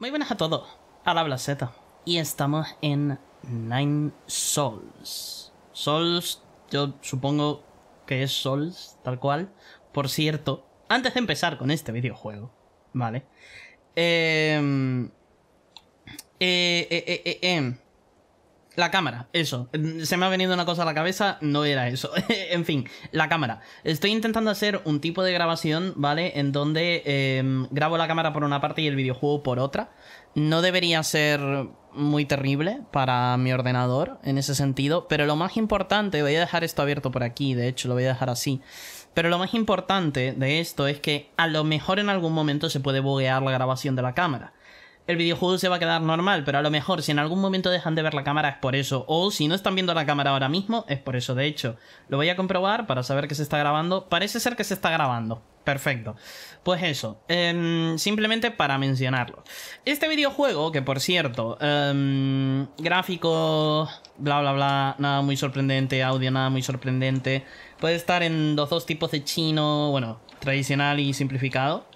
Muy buenas a todos, al habla Z. Y estamos en Nine Souls. Souls, yo supongo que es Souls, tal cual. Por cierto, antes de empezar con este videojuego, ¿vale? Eh, eh, eh, eh, eh, la cámara, eso. Se me ha venido una cosa a la cabeza, no era eso. en fin, la cámara. Estoy intentando hacer un tipo de grabación, ¿vale? En donde eh, grabo la cámara por una parte y el videojuego por otra. No debería ser muy terrible para mi ordenador en ese sentido, pero lo más importante, voy a dejar esto abierto por aquí, de hecho lo voy a dejar así. Pero lo más importante de esto es que a lo mejor en algún momento se puede buguear la grabación de la cámara el videojuego se va a quedar normal, pero a lo mejor si en algún momento dejan de ver la cámara es por eso, o si no están viendo la cámara ahora mismo es por eso. De hecho, lo voy a comprobar para saber que se está grabando. Parece ser que se está grabando. Perfecto. Pues eso, eh, simplemente para mencionarlo. Este videojuego, que por cierto, eh, gráfico, bla bla bla, nada muy sorprendente, audio nada muy sorprendente, puede estar en dos tipos de chino, bueno, tradicional y simplificado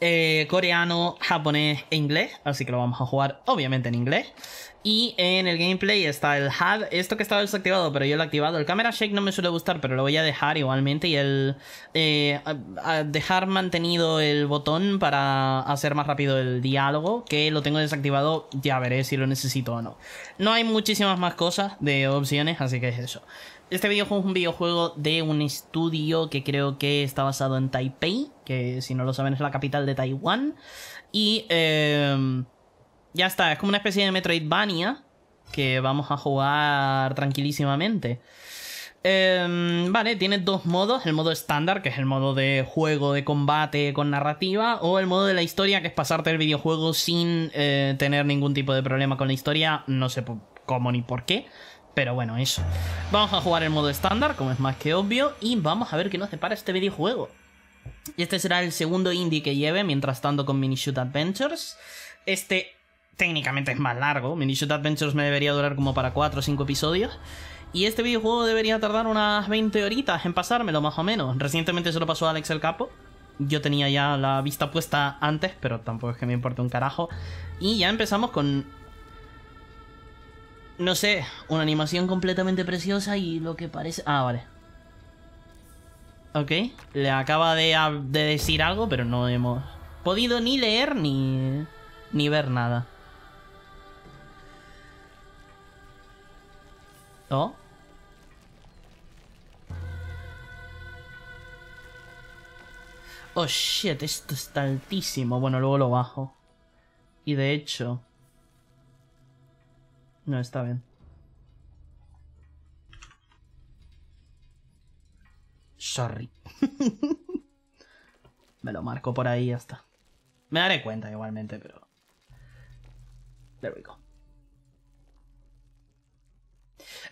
eh, coreano, japonés e inglés, así que lo vamos a jugar obviamente en inglés. Y en el gameplay está el HUD, esto que estaba desactivado, pero yo lo he activado. El camera shake no me suele gustar, pero lo voy a dejar igualmente. Y el eh, dejar mantenido el botón para hacer más rápido el diálogo, que lo tengo desactivado, ya veré si lo necesito o no. No hay muchísimas más cosas de opciones, así que es eso. Este videojuego es un videojuego de un estudio que creo que está basado en Taipei, que si no lo saben es la capital de Taiwán. Y eh, ya está, es como una especie de Metroidvania que vamos a jugar tranquilísimamente. Eh, vale, tiene dos modos, el modo estándar, que es el modo de juego de combate con narrativa, o el modo de la historia, que es pasarte el videojuego sin eh, tener ningún tipo de problema con la historia, no sé cómo ni por qué. Pero bueno, eso. Vamos a jugar el modo estándar, como es más que obvio, y vamos a ver qué nos depara este videojuego. Este será el segundo indie que lleve, mientras tanto con Mini Shoot Adventures. Este técnicamente es más largo, Mini Shoot Adventures me debería durar como para 4 o 5 episodios. Y este videojuego debería tardar unas 20 horitas en pasármelo, más o menos. Recientemente se lo pasó a Alex el Capo. Yo tenía ya la vista puesta antes, pero tampoco es que me importe un carajo. Y ya empezamos con no sé, una animación completamente preciosa y lo que parece... Ah, vale. Ok, le acaba de, de, decir algo, pero no hemos podido ni leer ni, ni ver nada. ¿Oh? Oh shit, esto está altísimo. Bueno, luego lo bajo. Y de hecho... No, está bien. Sorry. Me lo marco por ahí y ya está. Me daré cuenta igualmente, pero... There we go.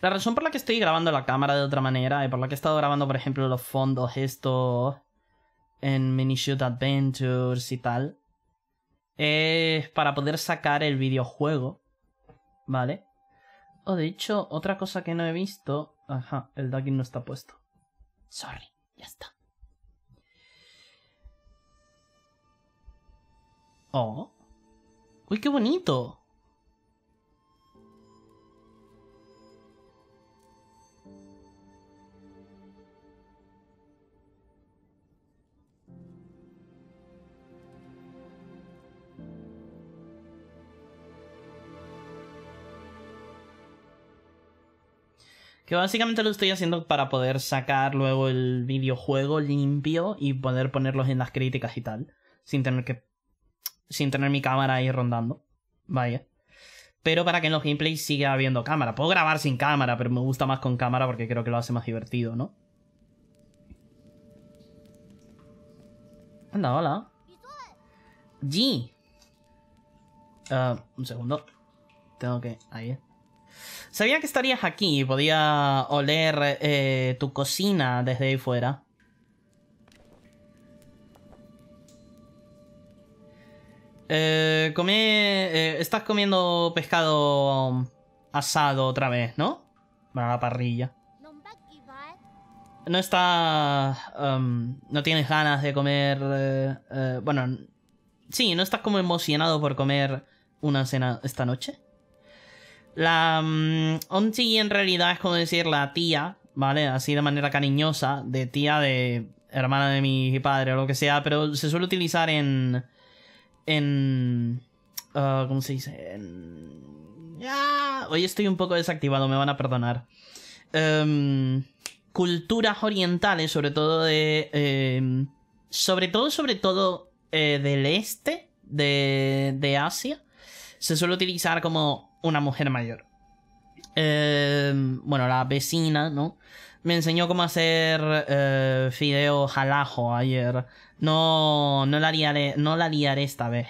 La razón por la que estoy grabando la cámara de otra manera y por la que he estado grabando, por ejemplo, los fondos, esto en Mini Shoot Adventures y tal, es para poder sacar el videojuego, ¿vale? Oh, de hecho, otra cosa que no he visto. Ajá, el dugging no está puesto. Sorry, ya está. Oh. Uy, qué bonito. Que básicamente lo estoy haciendo para poder sacar luego el videojuego limpio y poder ponerlos en las críticas y tal. Sin tener que. Sin tener mi cámara ahí rondando. Vaya. Pero para que en los gameplays siga habiendo cámara. Puedo grabar sin cámara, pero me gusta más con cámara porque creo que lo hace más divertido, ¿no? Anda, hola. G. Uh, un segundo. Tengo que. Ahí. Sabía que estarías aquí y podía oler eh, tu cocina desde ahí fuera. Eh, comé, eh, estás comiendo pescado asado otra vez, ¿no? Para la parrilla. No está... Um, no tienes ganas de comer... Bueno, sí, ¿no estás como emocionado por comer una cena esta noche? La um, Onti en realidad es como decir la tía, ¿vale? Así de manera cariñosa, de tía de hermana de mi padre o lo que sea, pero se suele utilizar en... en... Uh, ¿Cómo se dice? En... hoy estoy un poco desactivado, me van a perdonar. Um, culturas orientales, sobre todo de... Em, sobre todo, sobre todo eh, del este de, de Asia, se suele utilizar como una mujer mayor. Em, bueno, la vecina, ¿no? Me enseñó cómo hacer eh, fideos al ajo ayer. No, no la liaré, no la liaré esta vez.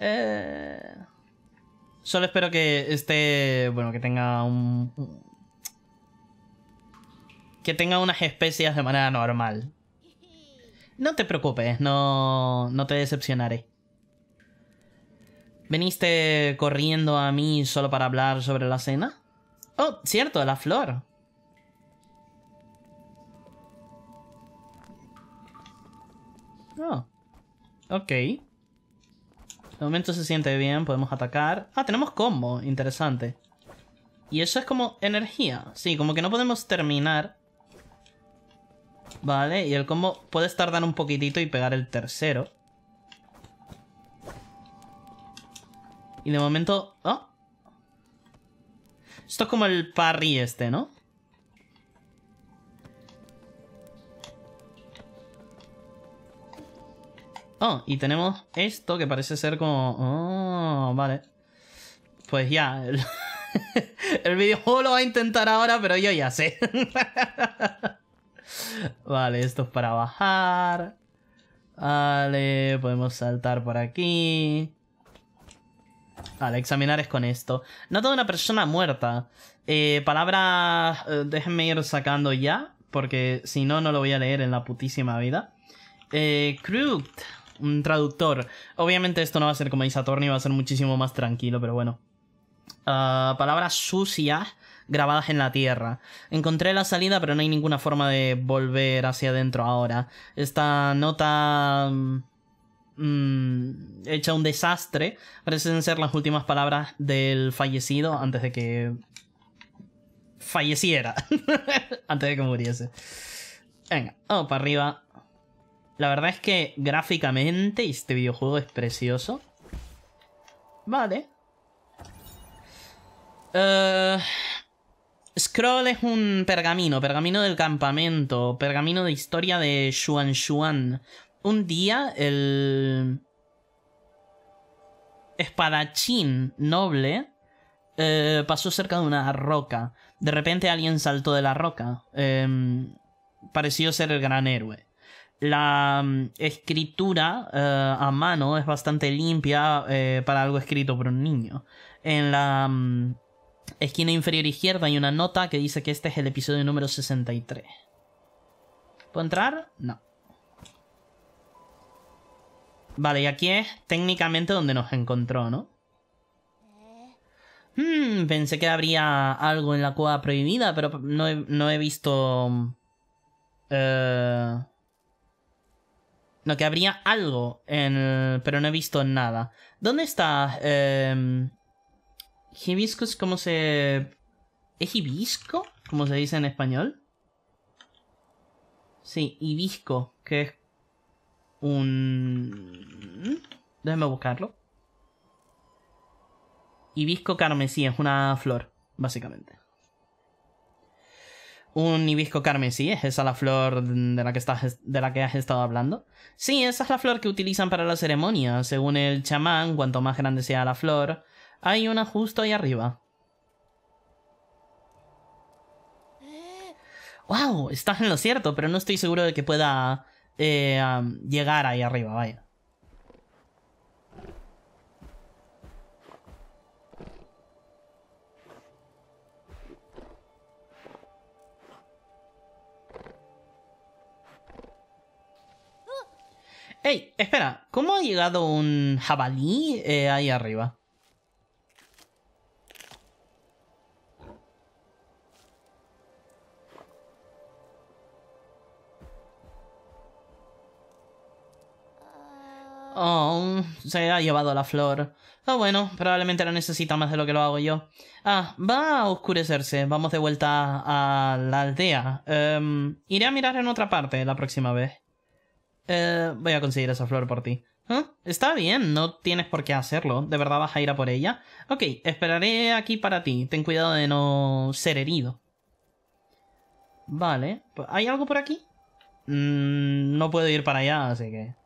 Eh, solo espero que esté, bueno, que tenga un, que tenga unas especias de manera normal. No te preocupes, no, no te decepcionaré. ¿Veniste corriendo a mí solo para hablar sobre la cena? Oh, cierto, la flor. Oh. Ok. De momento se siente bien, podemos atacar. Ah, tenemos combo, interesante. Y eso es como energía. Sí, como que no podemos terminar. Vale, y el combo puedes tardar un poquitito y pegar el tercero. Y de momento... Esto es como el parry este, ¿no? Oh, y tenemos esto que parece ser como... Oh, vale. Pues ya, el, el videojuego lo va a intentar ahora, pero yo ya sé. Vale, esto es para bajar. Vale, podemos saltar por aquí. Vale, examinar es con esto. Nota de una persona muerta. Eh, palabra... Eh, déjenme ir sacando ya, porque si no, no lo voy a leer en la putísima vida. Eh, un traductor. Obviamente esto no va a ser como Isatorni, va a ser muchísimo más tranquilo, pero bueno. Uh, palabras sucias grabadas en la tierra. Encontré la salida, pero no hay ninguna forma de volver hacia adentro ahora. Esta nota... Mmm, hecha un desastre. Parecen ser las últimas palabras del fallecido antes de que falleciera. antes de que muriese. Venga, vamos para arriba. La verdad es que gráficamente este videojuego es precioso. Vale. Uh, Scroll es un pergamino, pergamino del campamento, pergamino de historia de Xuan Xuan. Un día el espadachín noble eh, pasó cerca de una roca. De repente alguien saltó de la roca. Em, pareció ser el gran héroe. La mm, escritura eh, a mano es bastante limpia eh, para algo escrito por un niño. En la mm, esquina inferior izquierda hay una nota que dice que este es el episodio número 63. ¿Puedo entrar? No. Vale, y aquí es técnicamente donde nos encontró, ¿no? Hmm, pensé que habría algo en la cueva prohibida, pero no he, visto... Eh... No, que habría algo, en pero no he visto nada. ¿Dónde está? Eh... Hibiscus, ¿cómo se...? ¿Es hibisco? ¿Cómo se dice en español? Sí, hibisco, que es un... Déjame buscarlo. Hibisco carmesí es una flor, básicamente. Un hibisco carmesí, ¿es esa la flor de la, que estás, de la que has estado hablando? Sí, esa es la flor que utilizan para la ceremonia. Según el chamán, cuanto más grande sea la flor, hay una justo ahí arriba. ¡Wow! Estás en lo cierto, pero no estoy seguro de que pueda eh, llegar ahí arriba, vaya. ¡Ey! Espera, ¿cómo ha llegado un jabalí eh, ahí arriba? Oh, se ha llevado la flor. Ah, bueno, probablemente la necesita más de lo que lo hago yo. Ah, va a oscurecerse. Vamos de vuelta a la aldea. Em, iré a mirar en otra parte la próxima vez. Eh, voy a conseguir esa flor por ti. ¿Ah? Está bien, no tienes por qué hacerlo. ¿De verdad vas a ir a por ella? Ok, esperaré aquí para ti. Ten cuidado de no ser herido. Vale. ¿Hay algo por aquí? Mm, no puedo ir para allá, así que...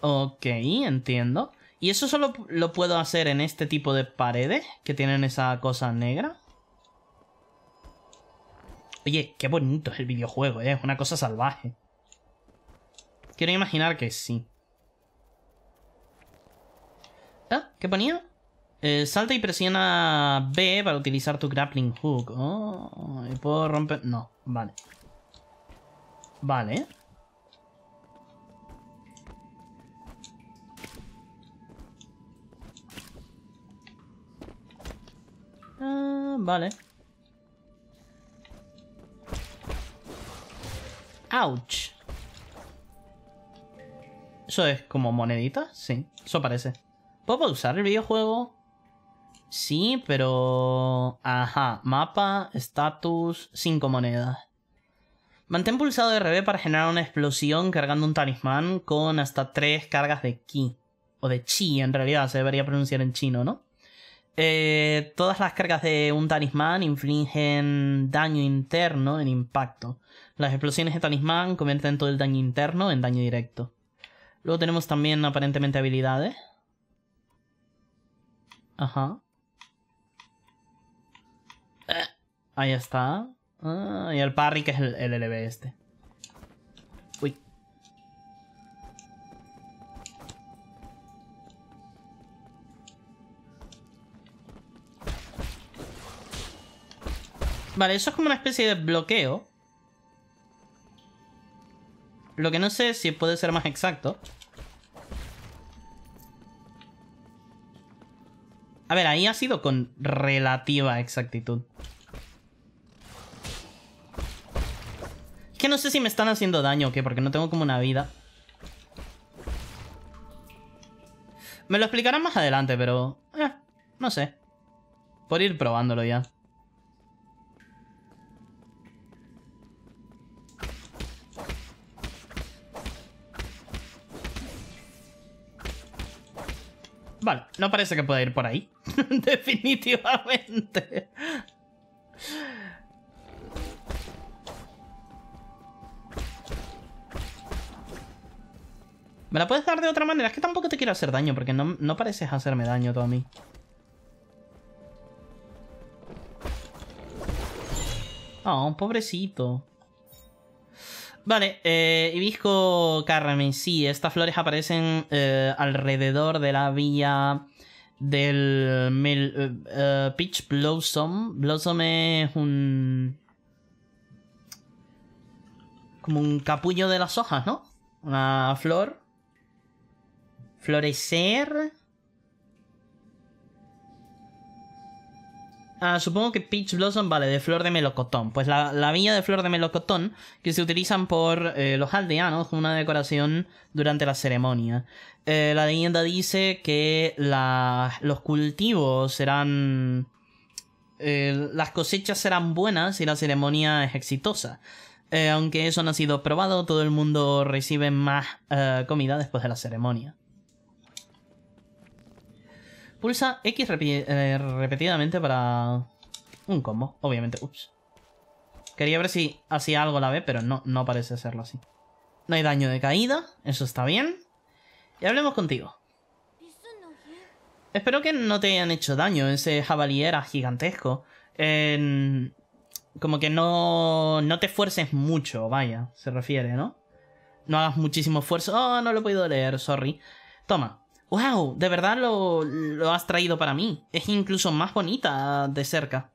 Ok, entiendo. ¿Y eso solo lo puedo hacer en este tipo de paredes que tienen esa cosa negra? Oye, qué bonito es el videojuego, ¿eh? es una cosa salvaje. Quiero imaginar que sí. ¿Ah? ¿Qué ponía? Eh, salta y presiona B para utilizar tu grappling hook. Oh, ¿y puedo romper? No, vale. Vale. Vale. Ouch. ¿Eso es como monedita? Sí, eso parece. ¿Puedo usar el videojuego? Sí, pero... Ajá, mapa, status, 5 monedas. Mantén pulsado RB para generar una explosión cargando un talismán con hasta 3 cargas de ki. O de chi, en realidad, se debería pronunciar en chino, ¿no? Eh, todas las cargas de un talismán infligen daño interno en impacto. Las explosiones de talismán convierten todo el daño interno en daño directo. Luego tenemos también aparentemente habilidades. Ajá. Eh, ahí está. Ah, y el parry que es el, el LB este. Vale, eso es como una especie de bloqueo. Lo que no sé si puede ser más exacto. A ver, ahí ha sido con relativa exactitud. Es que no sé si me están haciendo daño o qué, porque no tengo como una vida. Me lo explicarán más adelante, pero... Eh, no sé. Por ir probándolo ya. Vale, no parece que pueda ir por ahí. Definitivamente. ¿Me la puedes dar de otra manera? Es que tampoco te quiero hacer daño, porque no, no pareces hacerme daño tú a mí. Oh, pobrecito. Vale, eh, Hibisco Carmen, sí, estas flores aparecen eh, alrededor de la villa del eh, eh, Peach Blossom. Blossom es un... como un capullo de las hojas, ¿no? Una flor. Florecer. Ah, supongo que Peach Blossom vale de flor de melocotón. Pues la, la villa de flor de melocotón que se utilizan por eh, los aldeanos como una decoración durante la ceremonia. Eh, la leyenda dice que los cultivos serán... Eh, las cosechas serán buenas y la ceremonia es exitosa. aunque eso no ha sido probado, todo el mundo recibe más comida después de la ceremonia. Pulsa X eh, repetidamente para un combo, obviamente. Ups. Quería ver si hacía algo la B, pero no, no parece serlo así. No hay daño de caída, eso está bien. Y hablemos contigo. Espero que no te hayan hecho daño, ese jabalí era gigantesco. como que no, no te esfuerces mucho, vaya, se refiere, ¿no? No hagas muchísimo esfuerzo. Oh, no lo he podido leer, sorry. Toma, ¡Wow! De verdad lo, has traído para mí. Es incluso más bonita de cerca.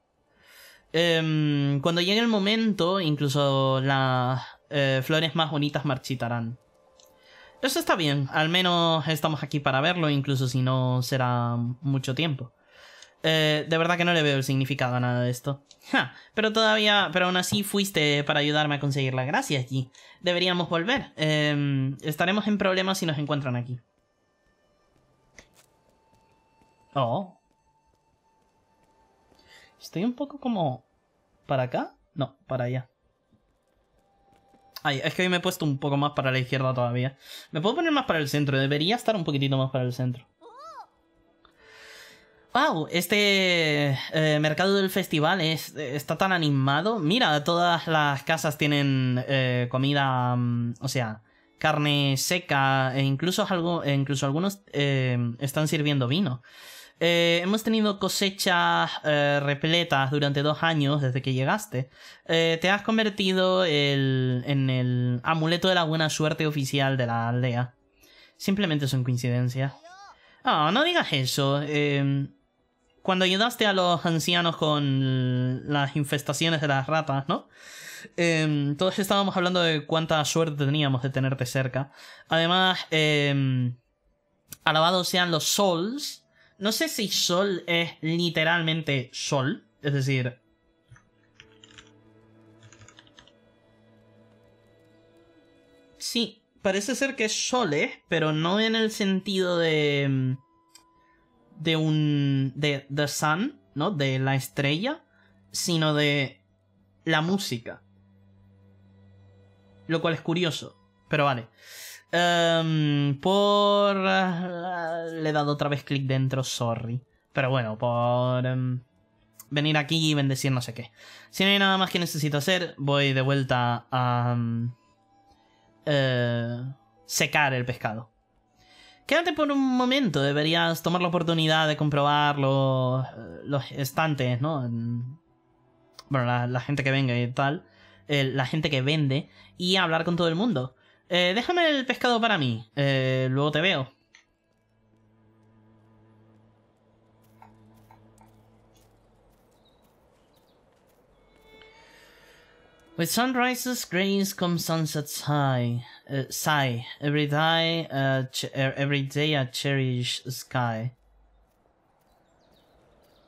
Em, cuando llegue el momento, incluso las eh, flores más bonitas marchitarán. Eso está bien, al menos estamos aquí para verlo, incluso si no será mucho tiempo. Eh, de verdad que no le veo el significado a nada de esto. pero todavía, pero aún así fuiste para ayudarme a conseguirla. Gracias, G. Deberíamos volver. Em, estaremos en problemas si nos encuentran aquí. Oh. Estoy un poco como... ¿Para acá? No, para allá. Ay, es que hoy me he puesto un poco más para la izquierda todavía. Me puedo poner más para el centro. Debería estar un poquitito más para el centro. Wow, este eh, mercado del festival es, está tan animado. Mira, todas las casas tienen eh, comida, mm, o sea, carne seca e incluso, algo, e incluso algunos eh, están sirviendo vino. Hemos tenido cosechas repletas durante dos años desde que llegaste. te has convertido en el amuleto de la buena suerte oficial de la aldea. Simplemente son coincidencias. Ah, no digas eso cuando ayudaste a los ancianos con las infestaciones de las ratas, ¿no? Em, todos estábamos hablando de cuánta suerte teníamos de tenerte cerca. Además, eh, alabados sean los sols. No sé si sol es literalmente sol, es decir... Sí, parece ser que es soles, pero no en el sentido de em, de un. de The Sun, ¿no? De la estrella, sino de la música. Lo cual es curioso, pero vale. Em, por. le he dado otra vez clic dentro, sorry. Pero bueno, por. Em, venir aquí y bendecir no sé qué. Si no hay nada más que necesito hacer, voy de vuelta a. Um, secar el pescado. Quédate por un momento, deberías tomar la oportunidad de comprobar los, estantes, ¿no? Bueno, la, gente que venga y tal. la gente que vende. Y hablar con todo el mundo. Eh, déjame el pescado para mí. Eh, luego te veo. With sunrises, grace comes sunsets high. Uh, sigh. Every day, uh, er, every day a cherish sky.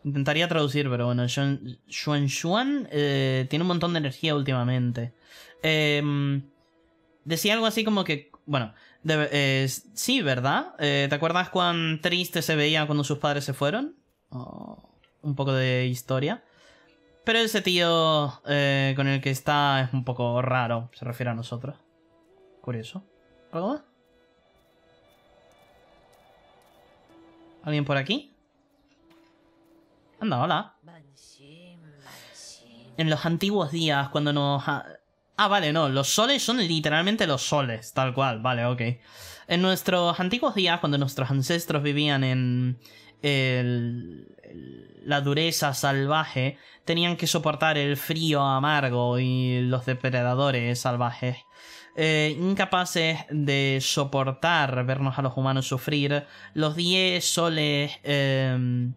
Intentaría traducir, pero bueno, Xuan Xuan eh, tiene un montón de energía últimamente. Em, decía algo así como que, bueno, eh, sí, ¿verdad? Eh, ¿Te acuerdas cuán triste se veía cuando sus padres se fueron? Oh, un poco de historia. Pero ese tío con el que está es un poco raro, se refiere a nosotros. Curioso. ¿Algo más? ¿Alguien por aquí? Anda, hola. En los antiguos días, cuando nos... Ah, vale, no. Los soles son literalmente los soles, tal cual. Vale, ok. En nuestros antiguos días, cuando nuestros ancestros vivían en la dureza salvaje, tenían que soportar el frío amargo y los depredadores salvajes. Eh, incapaces de soportar vernos a los humanos sufrir, los diez soles em,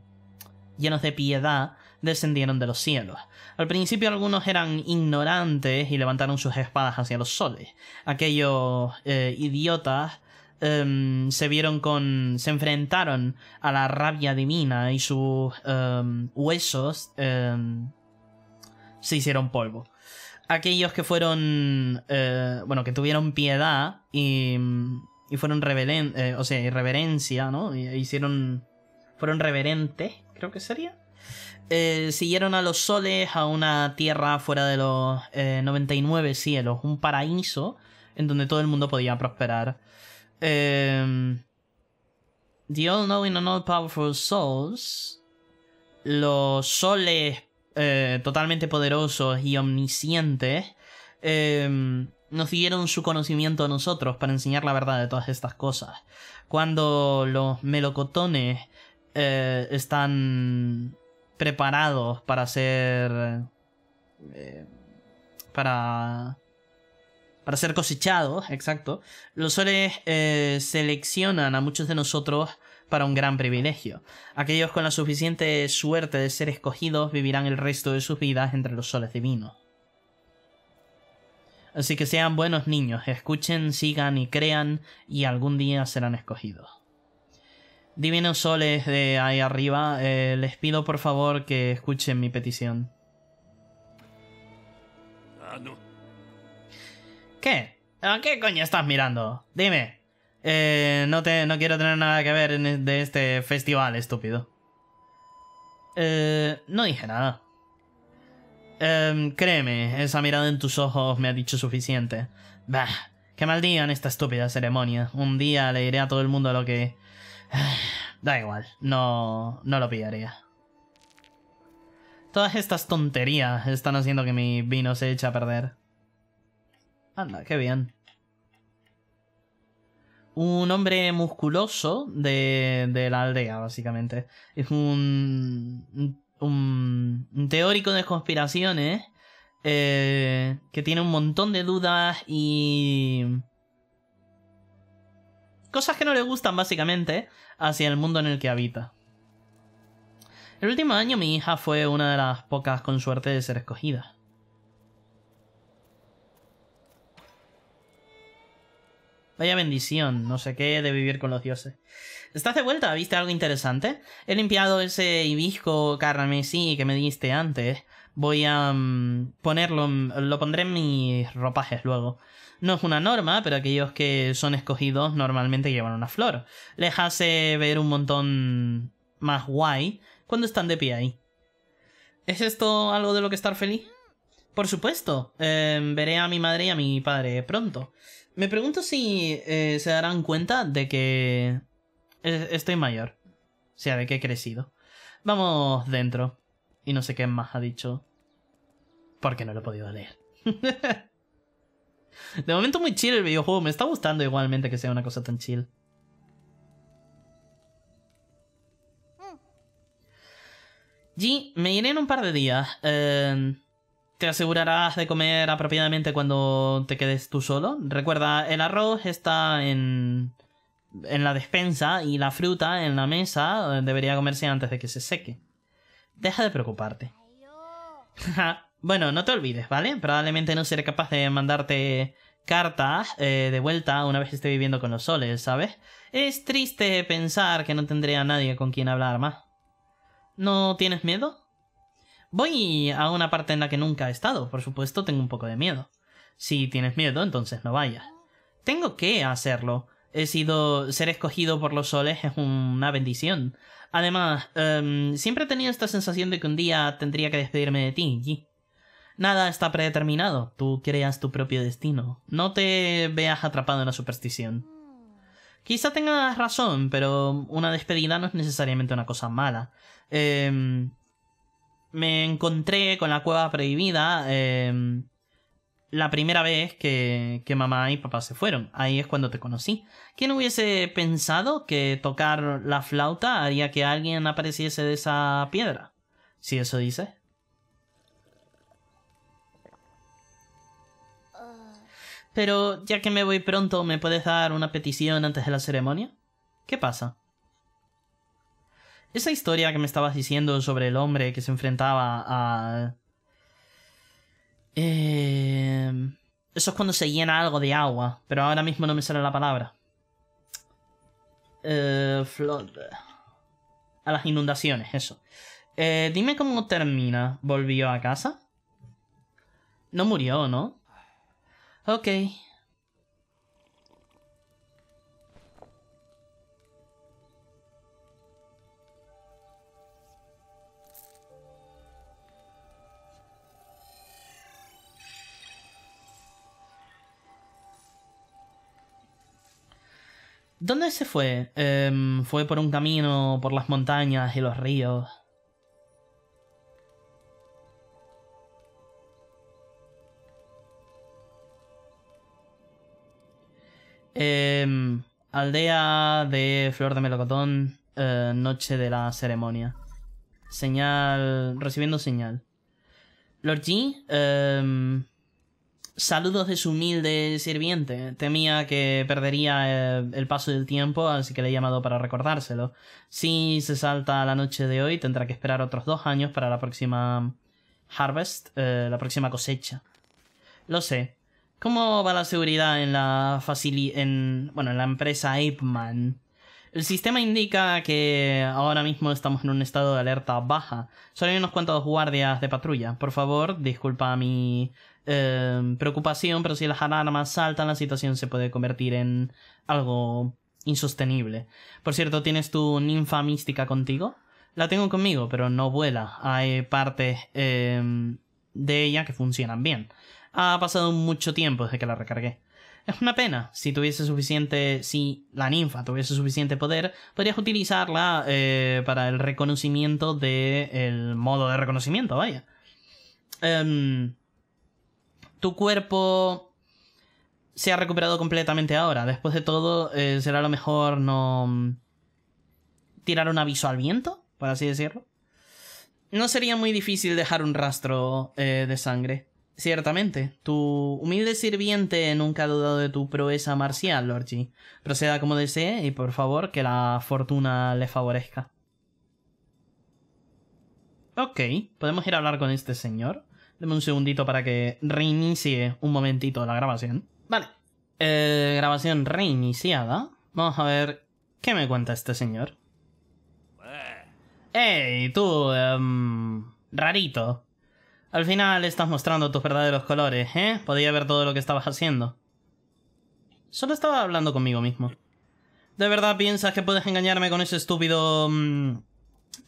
llenos de piedad descendieron de los cielos. Al principio algunos eran ignorantes y levantaron sus espadas hacia los soles. Aquellos eh, idiotas em, se vieron con. se enfrentaron a la rabia divina y sus em, huesos se hicieron polvo aquellos que fueron, eh, bueno, que tuvieron piedad y, fueron rebelen eh, o sea, irreverencia, ¿no? Hicieron, fueron reverentes, creo que sería. Eh, siguieron a los soles a una tierra fuera de los 99 cielos, un paraíso en donde todo el mundo podía prosperar. the All Knowing and All Powerful Souls, los soles eh, totalmente poderosos y omniscientes, em, nos dieron su conocimiento a nosotros para enseñar la verdad de todas estas cosas. Cuando los melocotones eh, están preparados para ser... Eh, para para ser cosechados, exacto, los soles seleccionan a muchos de nosotros para un gran privilegio. Aquellos con la suficiente suerte de ser escogidos vivirán el resto de sus vidas entre los soles divinos. Así que sean buenos niños, escuchen, sigan y crean y algún día serán escogidos. Divinos soles de ahí arriba, eh, les pido por favor que escuchen mi petición. ¿Qué? ¿A qué coño estás mirando? Dime. Eh, no, te, no quiero tener nada que ver en, de este festival, estúpido. Eh, no dije nada. Eh, créeme, esa mirada en tus ojos me ha dicho suficiente. Bah, que maldigan esta estúpida ceremonia. Un día le diré a todo el mundo lo que Da igual, no, no lo pillaría. Todas estas tonterías están haciendo que mi vino se eche a perder. Anda, qué bien. Un hombre musculoso de, de la aldea, básicamente. Es un, un, teórico de conspiraciones eh, que tiene un montón de dudas y cosas que no le gustan básicamente hacia el mundo en el que habita. El último año mi hija fue una de las pocas con suerte de ser escogida. Vaya bendición, no sé qué, de vivir con los dioses. ¿Estás de vuelta? ¿Viste algo interesante? He limpiado ese hibisco carmesí que me diste antes. Voy a mm, ponerlo, lo pondré en mis ropajes luego. No es una norma, pero aquellos que son escogidos normalmente llevan una flor. Les hace ver un montón más guay cuando están de pie ahí. ¿Es esto algo de lo que estar feliz? Por supuesto. Em, veré a mi madre y a mi padre pronto. Me pregunto si eh, se darán cuenta de que estoy mayor. O sea, de que he crecido. Vamos dentro. Y no sé qué más ha dicho. Porque no lo he podido leer. De momento muy chill el videojuego. Me está gustando igualmente que sea una cosa tan chill. G, me iré en un par de días. Em, ¿Te asegurarás de comer apropiadamente cuando te quedes tú solo? Recuerda, el arroz está en, en la despensa y la fruta en la mesa debería comerse antes de que se seque. Deja de preocuparte. Bueno, no te olvides, ¿vale? Probablemente no seré capaz de mandarte cartas eh, de vuelta una vez esté viviendo con los soles, ¿sabes? Es triste pensar que no tendré a nadie con quien hablar más. ¿No tienes miedo? Voy a una parte en la que nunca he estado, por supuesto tengo un poco de miedo. Si tienes miedo, entonces no vayas. Tengo que hacerlo. He sido... ser escogido por los soles es una bendición. Además, em, siempre he tenido esta sensación de que un día tendría que despedirme de ti, G. Nada está predeterminado, tú creas tu propio destino. No te veas atrapado en la superstición. Quizá tengas razón, pero una despedida no es necesariamente una cosa mala. Em, me encontré con la cueva prohibida em, la primera vez que, que mamá y papá se fueron. Ahí es cuando te conocí. ¿Quién hubiese pensado que tocar la flauta haría que alguien apareciese de esa piedra? Si eso dices. Pero ya que me voy pronto, ¿me puedes dar una petición antes de la ceremonia? ¿Qué pasa? Esa historia que me estabas diciendo sobre el hombre que se enfrentaba a... Eh... Eso es cuando se llena algo de agua, pero ahora mismo no me sale la palabra. Eh, A las inundaciones, eso. Eh, dime cómo termina. ¿Volvió a casa? No murió, ¿no? Ok. ¿Dónde se fue? Eh, ¿Fue por un camino por las montañas y los ríos? Eh, aldea de Flor de Melocotón, eh, noche de la ceremonia. Señal. Recibiendo señal. Lord G. Eh, saludos de su humilde sirviente. Temía que perdería eh, el paso del tiempo, así que le he llamado para recordárselo. Si se salta la noche de hoy, tendrá que esperar otros dos años para la próxima harvest, eh, la próxima cosecha. Lo sé, ¿Cómo va la seguridad en la facili en bueno, en la empresa Ape Man? El sistema indica que ahora mismo estamos en un estado de alerta baja. Solo hay unos cuantos guardias de patrulla. Por favor, disculpa mi eh, preocupación, pero si las alarmas saltan, la situación se puede convertir en algo insostenible. Por cierto, ¿tienes tu ninfa mística contigo? La tengo conmigo, pero no vuela. Hay partes eh, de ella que funcionan bien. Ha pasado mucho tiempo desde que la recargué. Es una pena. Si tuviese suficiente. Si la ninfa tuviese suficiente poder, podrías utilizarla eh, para el reconocimiento del el modo de reconocimiento, vaya. Em, tu cuerpo se ha recuperado completamente ahora. Después de todo, eh, será lo mejor no. Mm, tirar un aviso al viento, por así decirlo. No sería muy difícil dejar un rastro eh, de sangre. Ciertamente, tu humilde sirviente nunca ha dudado de tu proeza marcial, Lorgy. Proceda como desee y por favor que la fortuna le favorezca. Ok, podemos ir a hablar con este señor. Deme un segundito para que reinicie un momentito la grabación. Vale. Eh, grabación reiniciada. Vamos a ver qué me cuenta este señor. ¡Ey, tú! Um, rarito. Al final estás mostrando tus verdaderos colores, ¿eh? Podía ver todo lo que estabas haciendo. Solo estaba hablando conmigo mismo. ¿De verdad piensas que puedes engañarme con ese estúpido... Mm,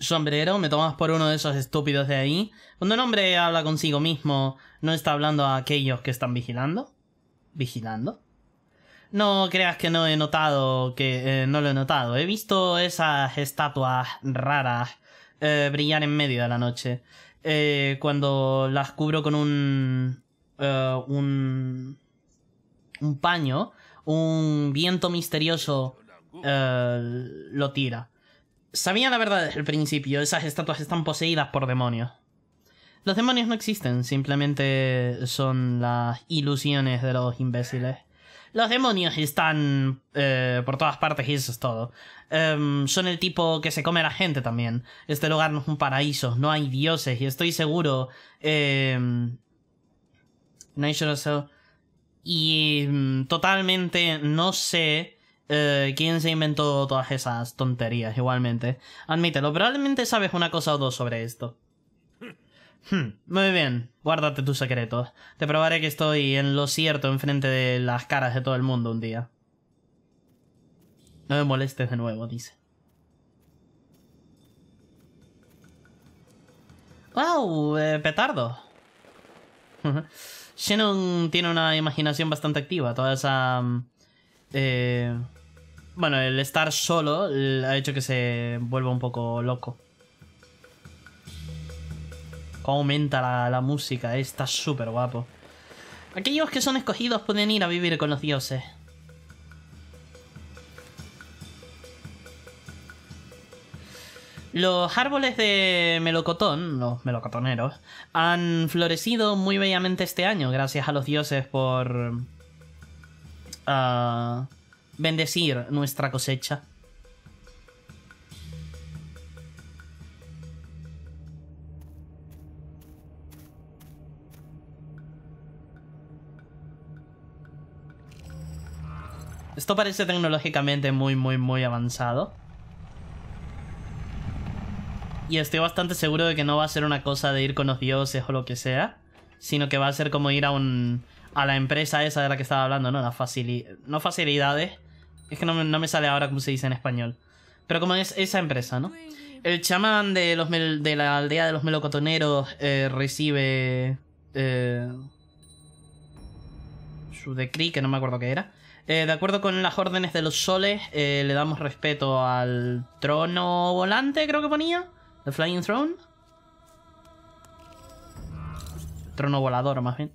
sombrero? ¿Me tomas por uno de esos estúpidos de ahí? Cuando un hombre habla consigo mismo, ¿no está hablando a aquellos que están vigilando? ¿Vigilando? No creas que no he notado que... Eh, no lo he notado. He visto esas estatuas raras eh, brillar en medio de la noche. Eh, cuando las cubro con un, eh, un, un paño, un viento misterioso eh, lo tira. Sabía la verdad desde el principio, esas estatuas están poseídas por demonios. Los demonios no existen, simplemente son las ilusiones de los imbéciles. Los demonios están eh, por todas partes y eso es todo. Em, son el tipo que se come a la gente también. Este lugar no es un paraíso, no hay dioses y estoy seguro... Eh, y mm, totalmente no sé eh, quién se inventó todas esas tonterías igualmente. Admítelo, probablemente sabes una cosa o dos sobre esto. Hmm, muy bien, guárdate tus secretos. Te probaré que estoy en lo cierto enfrente de las caras de todo el mundo un día. No me molestes de nuevo, dice. ¡Wow! Eh, petardo. Shannon tiene una imaginación bastante activa. Toda esa... Mm, eh, bueno, el estar solo ha hecho que se vuelva un poco loco aumenta la, música, eh, está súper guapo. Aquellos que son escogidos pueden ir a vivir con los dioses. Los árboles de melocotón, los melocotoneros, han florecido muy bellamente este año, gracias a los dioses por uh, bendecir nuestra cosecha. Esto parece tecnológicamente muy, muy, muy avanzado. Y estoy bastante seguro de que no va a ser una cosa de ir con los dioses o lo que sea. Sino que va a ser como ir a un... A la empresa esa de la que estaba hablando, ¿no? La facili no facilidades. Es que no me, sale ahora cómo se dice en español. Pero como es esa empresa, ¿no? El chamán de, los de la aldea de los melocotoneros eh, recibe... Eh, su decree, que no me acuerdo qué era. Eh, de acuerdo con las órdenes de los soles, eh, le damos respeto al trono volante, creo que ponía. The Flying Throne. Trono volador, más bien.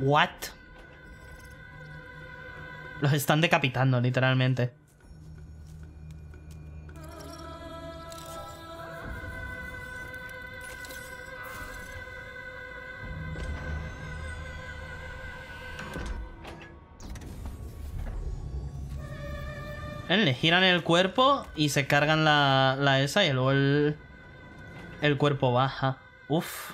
What? Los están decapitando, literalmente. Le giran el cuerpo y se cargan la, la esa y luego el, el cuerpo baja. Uf.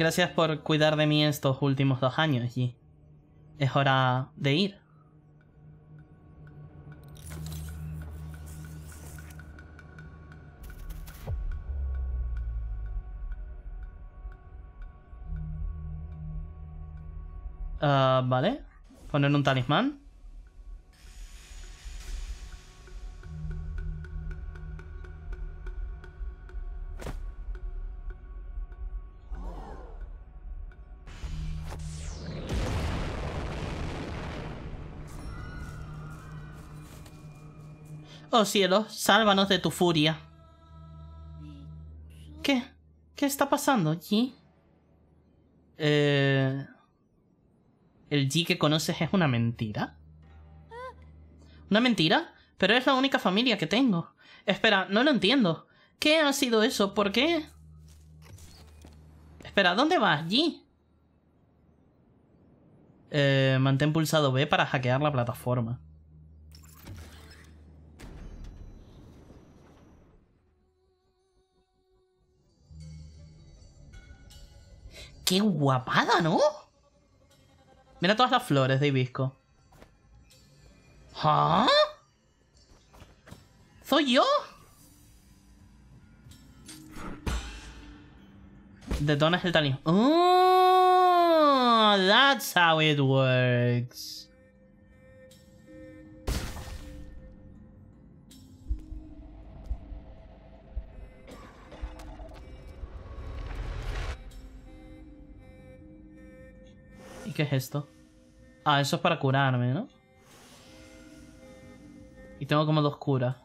Gracias por cuidar de mí estos últimos dos años, y Es hora de ir. Ah, vale. Poner un talismán. Oh cielo, sálvanos de tu furia. ¿Qué? ¿Qué está pasando, G? Eh... ¿El G que conoces es una mentira? ¿Una mentira? Pero es la única familia que tengo. Espera, no lo entiendo. ¿Qué ha sido eso? ¿Por qué? Espera, ¿dónde vas, G? Eh, mantén pulsado B para hackear la plataforma. Qué guapada, ¿no? Mira todas las flores de hibisco. ¿Ah? ¿Soy yo? Detonas el talismán. Oh, that's how it works. Qué es esto? Ah, eso es para curarme, ¿no? Y tengo como dos curas.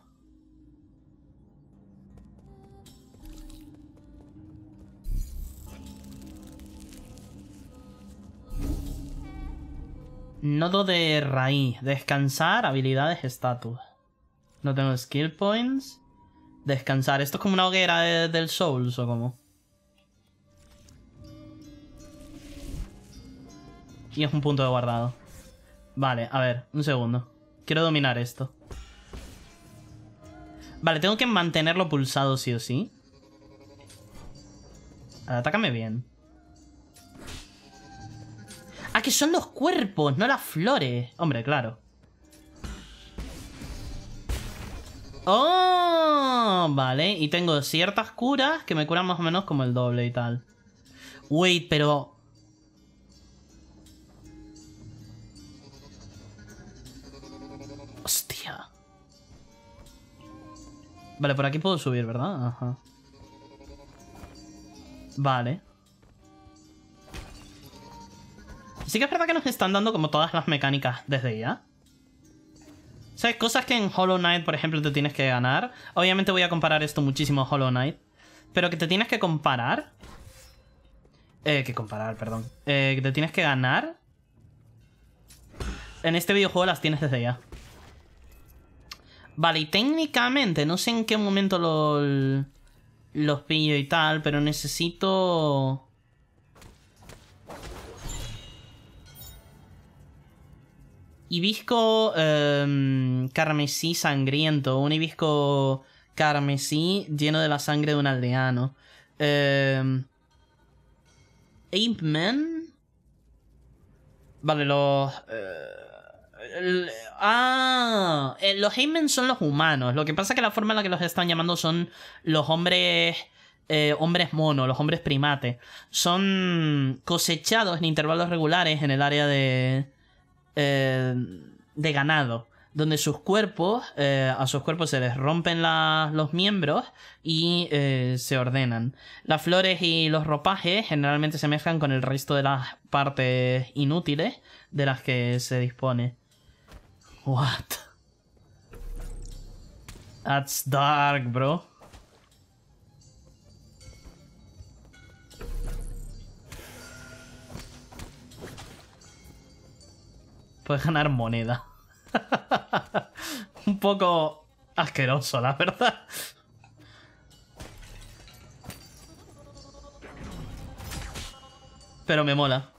Nodo de raíz. Descansar, habilidades, estatus. No tengo skill points. Descansar. ¿Esto es como una hoguera del Souls o cómo? Y es un punto de guardado. Vale, a ver, un segundo. Quiero dominar esto. Vale, tengo que mantenerlo pulsado sí o sí. atácame bien. Ah, que son los cuerpos, no las flores. Hombre, claro. Oh, vale. Y tengo ciertas curas que me curan más o menos como el doble y tal. Wait, pero Vale, por aquí puedo subir, ¿verdad? Ajá. Vale. Sí que es verdad que nos están dando como todas las mecánicas desde ya. O sea, cosas que en Hollow Knight, por ejemplo, te tienes que ganar. Obviamente voy a comparar esto muchísimo a Hollow Knight. Pero que te tienes que comparar. Eh, que comparar, perdón. Eh, que te tienes que ganar. En este videojuego las tienes desde ya. Vale, y técnicamente, no sé en qué momento los pillo y tal, pero necesito... Hibisco em, carmesí sangriento, un hibisco carmesí lleno de la sangre de un aldeano. Eh, Ape Man. Vale, los... Eh, ah, eh, los Heymen son los humanos. Lo que pasa es que la forma en la que los están llamando son los hombres. Eh, hombres mono, los hombres primate. Son cosechados en intervalos regulares en el área de. Eh, de ganado. Donde sus cuerpos. a sus cuerpos se les rompen los miembros y se ordenan. Las flores y los ropajes generalmente se mezclan con el resto de las partes inútiles de las que se dispone. What? That's dark, bro. Puedes ganar moneda. un poco... asqueroso, la verdad. Pero me mola.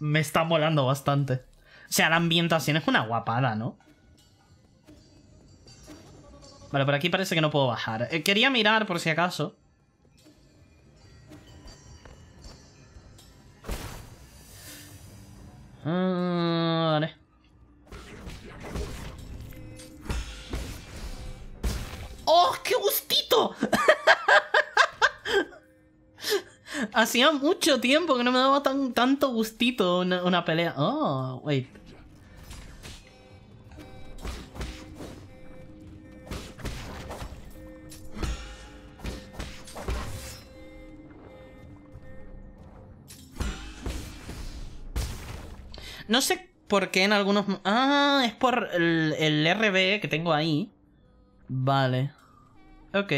Me está molando bastante. Sea, la ambientación es una guapada, ¿no? Vale, por aquí parece que no puedo bajar. Eh, quería mirar por si acaso. Ah, vale. ¡Oh, qué gustito! Hacía mucho tiempo que no me daba tan, tanto gustito una, una pelea. Oh, wait. No sé por qué en algunos... Ah, es por el, el RB que tengo ahí. Vale. Ok.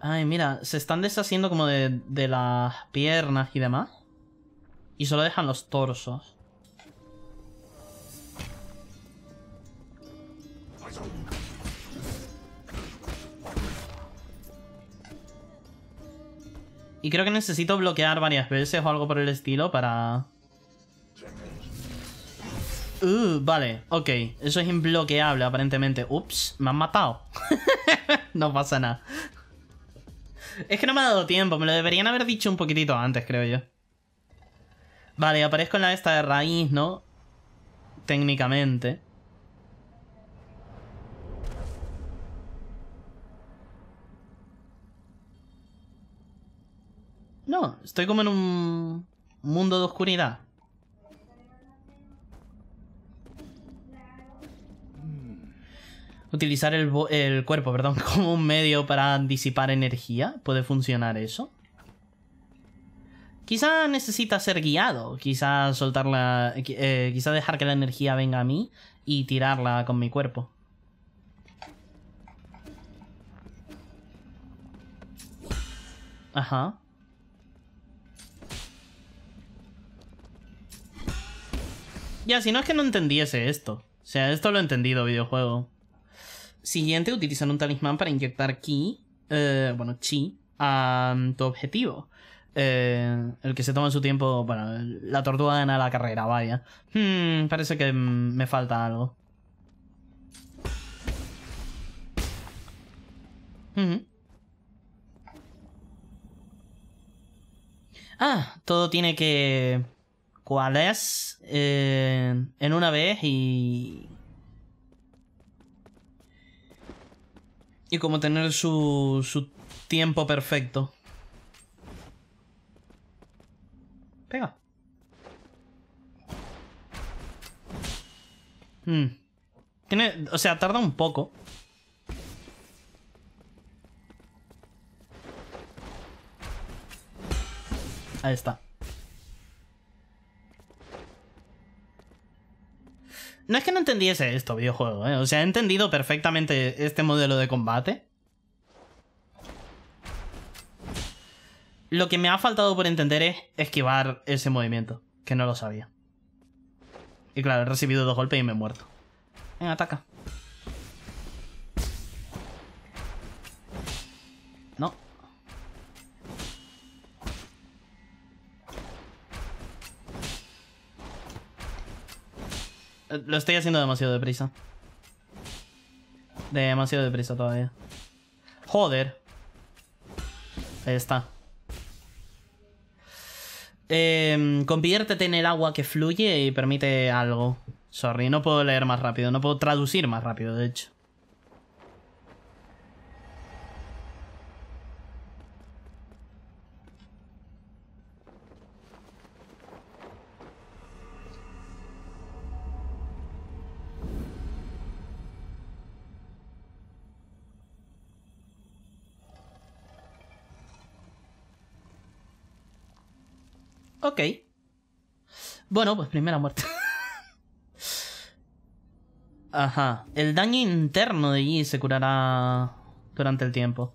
Ay, mira, se están deshaciendo como de, de las piernas y demás. Y solo dejan los torsos. Y creo que necesito bloquear varias veces o algo por el estilo para... Uh, vale, ok. Eso es imbloqueable aparentemente. Ups, me han matado. no pasa nada. Es que no me ha dado tiempo, me lo deberían haber dicho un poquitito antes, creo yo. Vale, aparezco en la esta de raíz, ¿no? Técnicamente. No, estoy como en un mundo de oscuridad. Utilizar el, el, cuerpo, perdón, como un medio para disipar energía. ¿Puede funcionar eso? Quizá necesita ser guiado. Quizá soltarla... Eh, quizá dejar que la energía venga a mí y tirarla con mi cuerpo. Ajá. Ya, si no es que no entendiese esto. O sea, esto lo he entendido, videojuego. Siguiente, utilizar un talismán para inyectar ki, eh, bueno, chi, a um, tu objetivo. Eh, el que se toma su tiempo, bueno, la tortuga gana la carrera, vaya. Hmm, parece que me falta algo. Ah, todo tiene que... ¿Cuál es? Eh, en una vez y... Y como tener su, su tiempo perfecto. Pega. Hmm. Tiene, o sea, tarda un poco. Ahí está. No es que no entendiese esto, videojuego, ¿eh? O sea, he entendido perfectamente este modelo de combate. Lo que me ha faltado por entender es esquivar ese movimiento, que no lo sabía. Y claro, he recibido dos golpes y me he muerto. Venga, ataca. No. Lo estoy haciendo demasiado deprisa. Demasiado deprisa todavía. Joder. Ahí está. Eh, conviértete en el agua que fluye y permite algo. Sorry, no puedo leer más rápido. No puedo traducir más rápido, de hecho. Ok. Bueno, pues primera muerte. Ajá. El daño interno de Yi se curará durante el tiempo.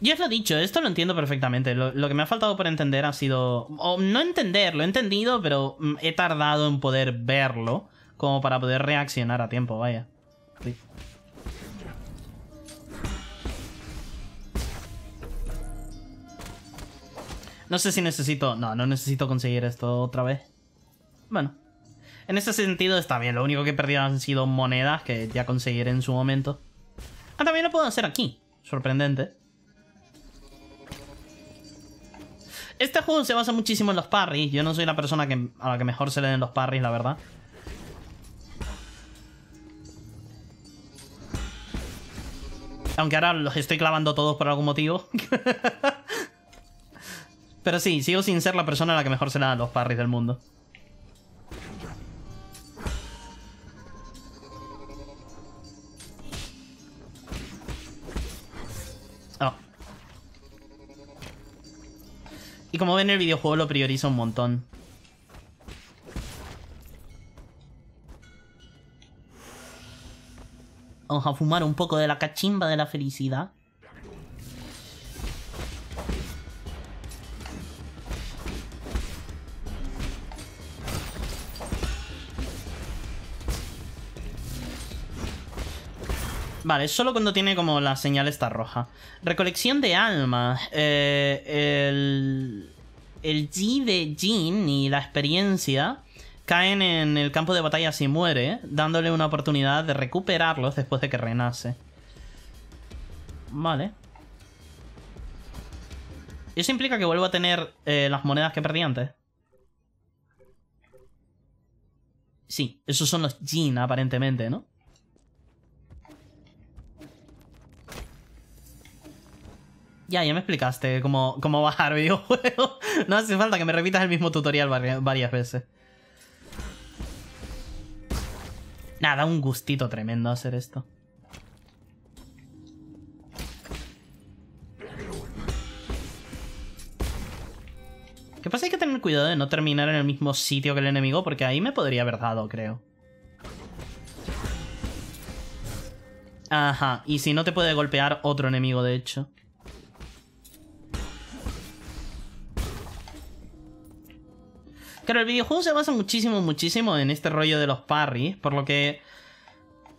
Ya os lo he dicho, esto lo entiendo perfectamente. Lo, que me ha faltado por entender ha sido... O no entender, lo he entendido, pero he tardado en poder verlo como para poder reaccionar a tiempo, vaya. No sé si necesito... No, no necesito conseguir esto otra vez. Bueno. En ese sentido está bien. Lo único que he perdido han sido monedas que ya conseguiré en su momento. Ah, también lo puedo hacer aquí. Sorprendente. Este juego se basa muchísimo en los parries. Yo no soy la persona que, a la que mejor se le den los parries, la verdad. Aunque ahora los estoy clavando todos por algún motivo. Pero sí, sigo sin ser la persona a la que mejor se le dan los parries del mundo. Oh. Y como ven, el videojuego lo prioriza un montón. Vamos a fumar un poco de la cachimba de la felicidad. Vale, solo cuando tiene como la señal está roja. Recolección de almas. Eh, el, el G de Jin y la experiencia caen en el campo de batalla si muere, dándole una oportunidad de recuperarlos después de que renace. Vale. Eso implica que vuelvo a tener eh, las monedas que perdí antes. Sí, esos son los Jin aparentemente, ¿no? Ya, ya me explicaste cómo, cómo bajar videojuegos. no hace falta que me repitas el mismo tutorial varias veces. Nada, un gustito tremendo hacer esto. ¿Qué pasa? Hay que tener cuidado de no terminar en el mismo sitio que el enemigo, porque ahí me podría haber dado, creo. Ajá, y si no te puede golpear otro enemigo, de hecho. Claro, el videojuego se basa muchísimo, muchísimo en este rollo de los parries, por lo que...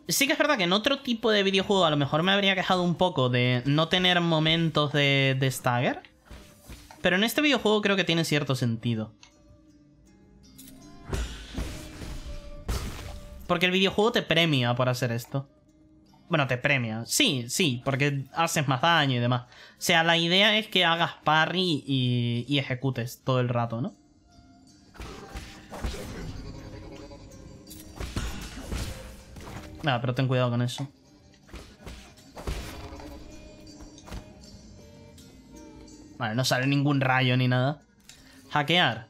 Sí que es verdad que en otro tipo de videojuego a lo mejor me habría quejado un poco de no tener momentos de, de stagger. Pero en este videojuego creo que tiene cierto sentido. Porque el videojuego te premia por hacer esto. Bueno, te premia. Sí, sí, porque haces más daño y demás. O sea, la idea es que hagas parry y, y ejecutes todo el rato, ¿no? Nada, pero ten cuidado con eso. Vale, no sale ningún rayo ni nada. Hackear.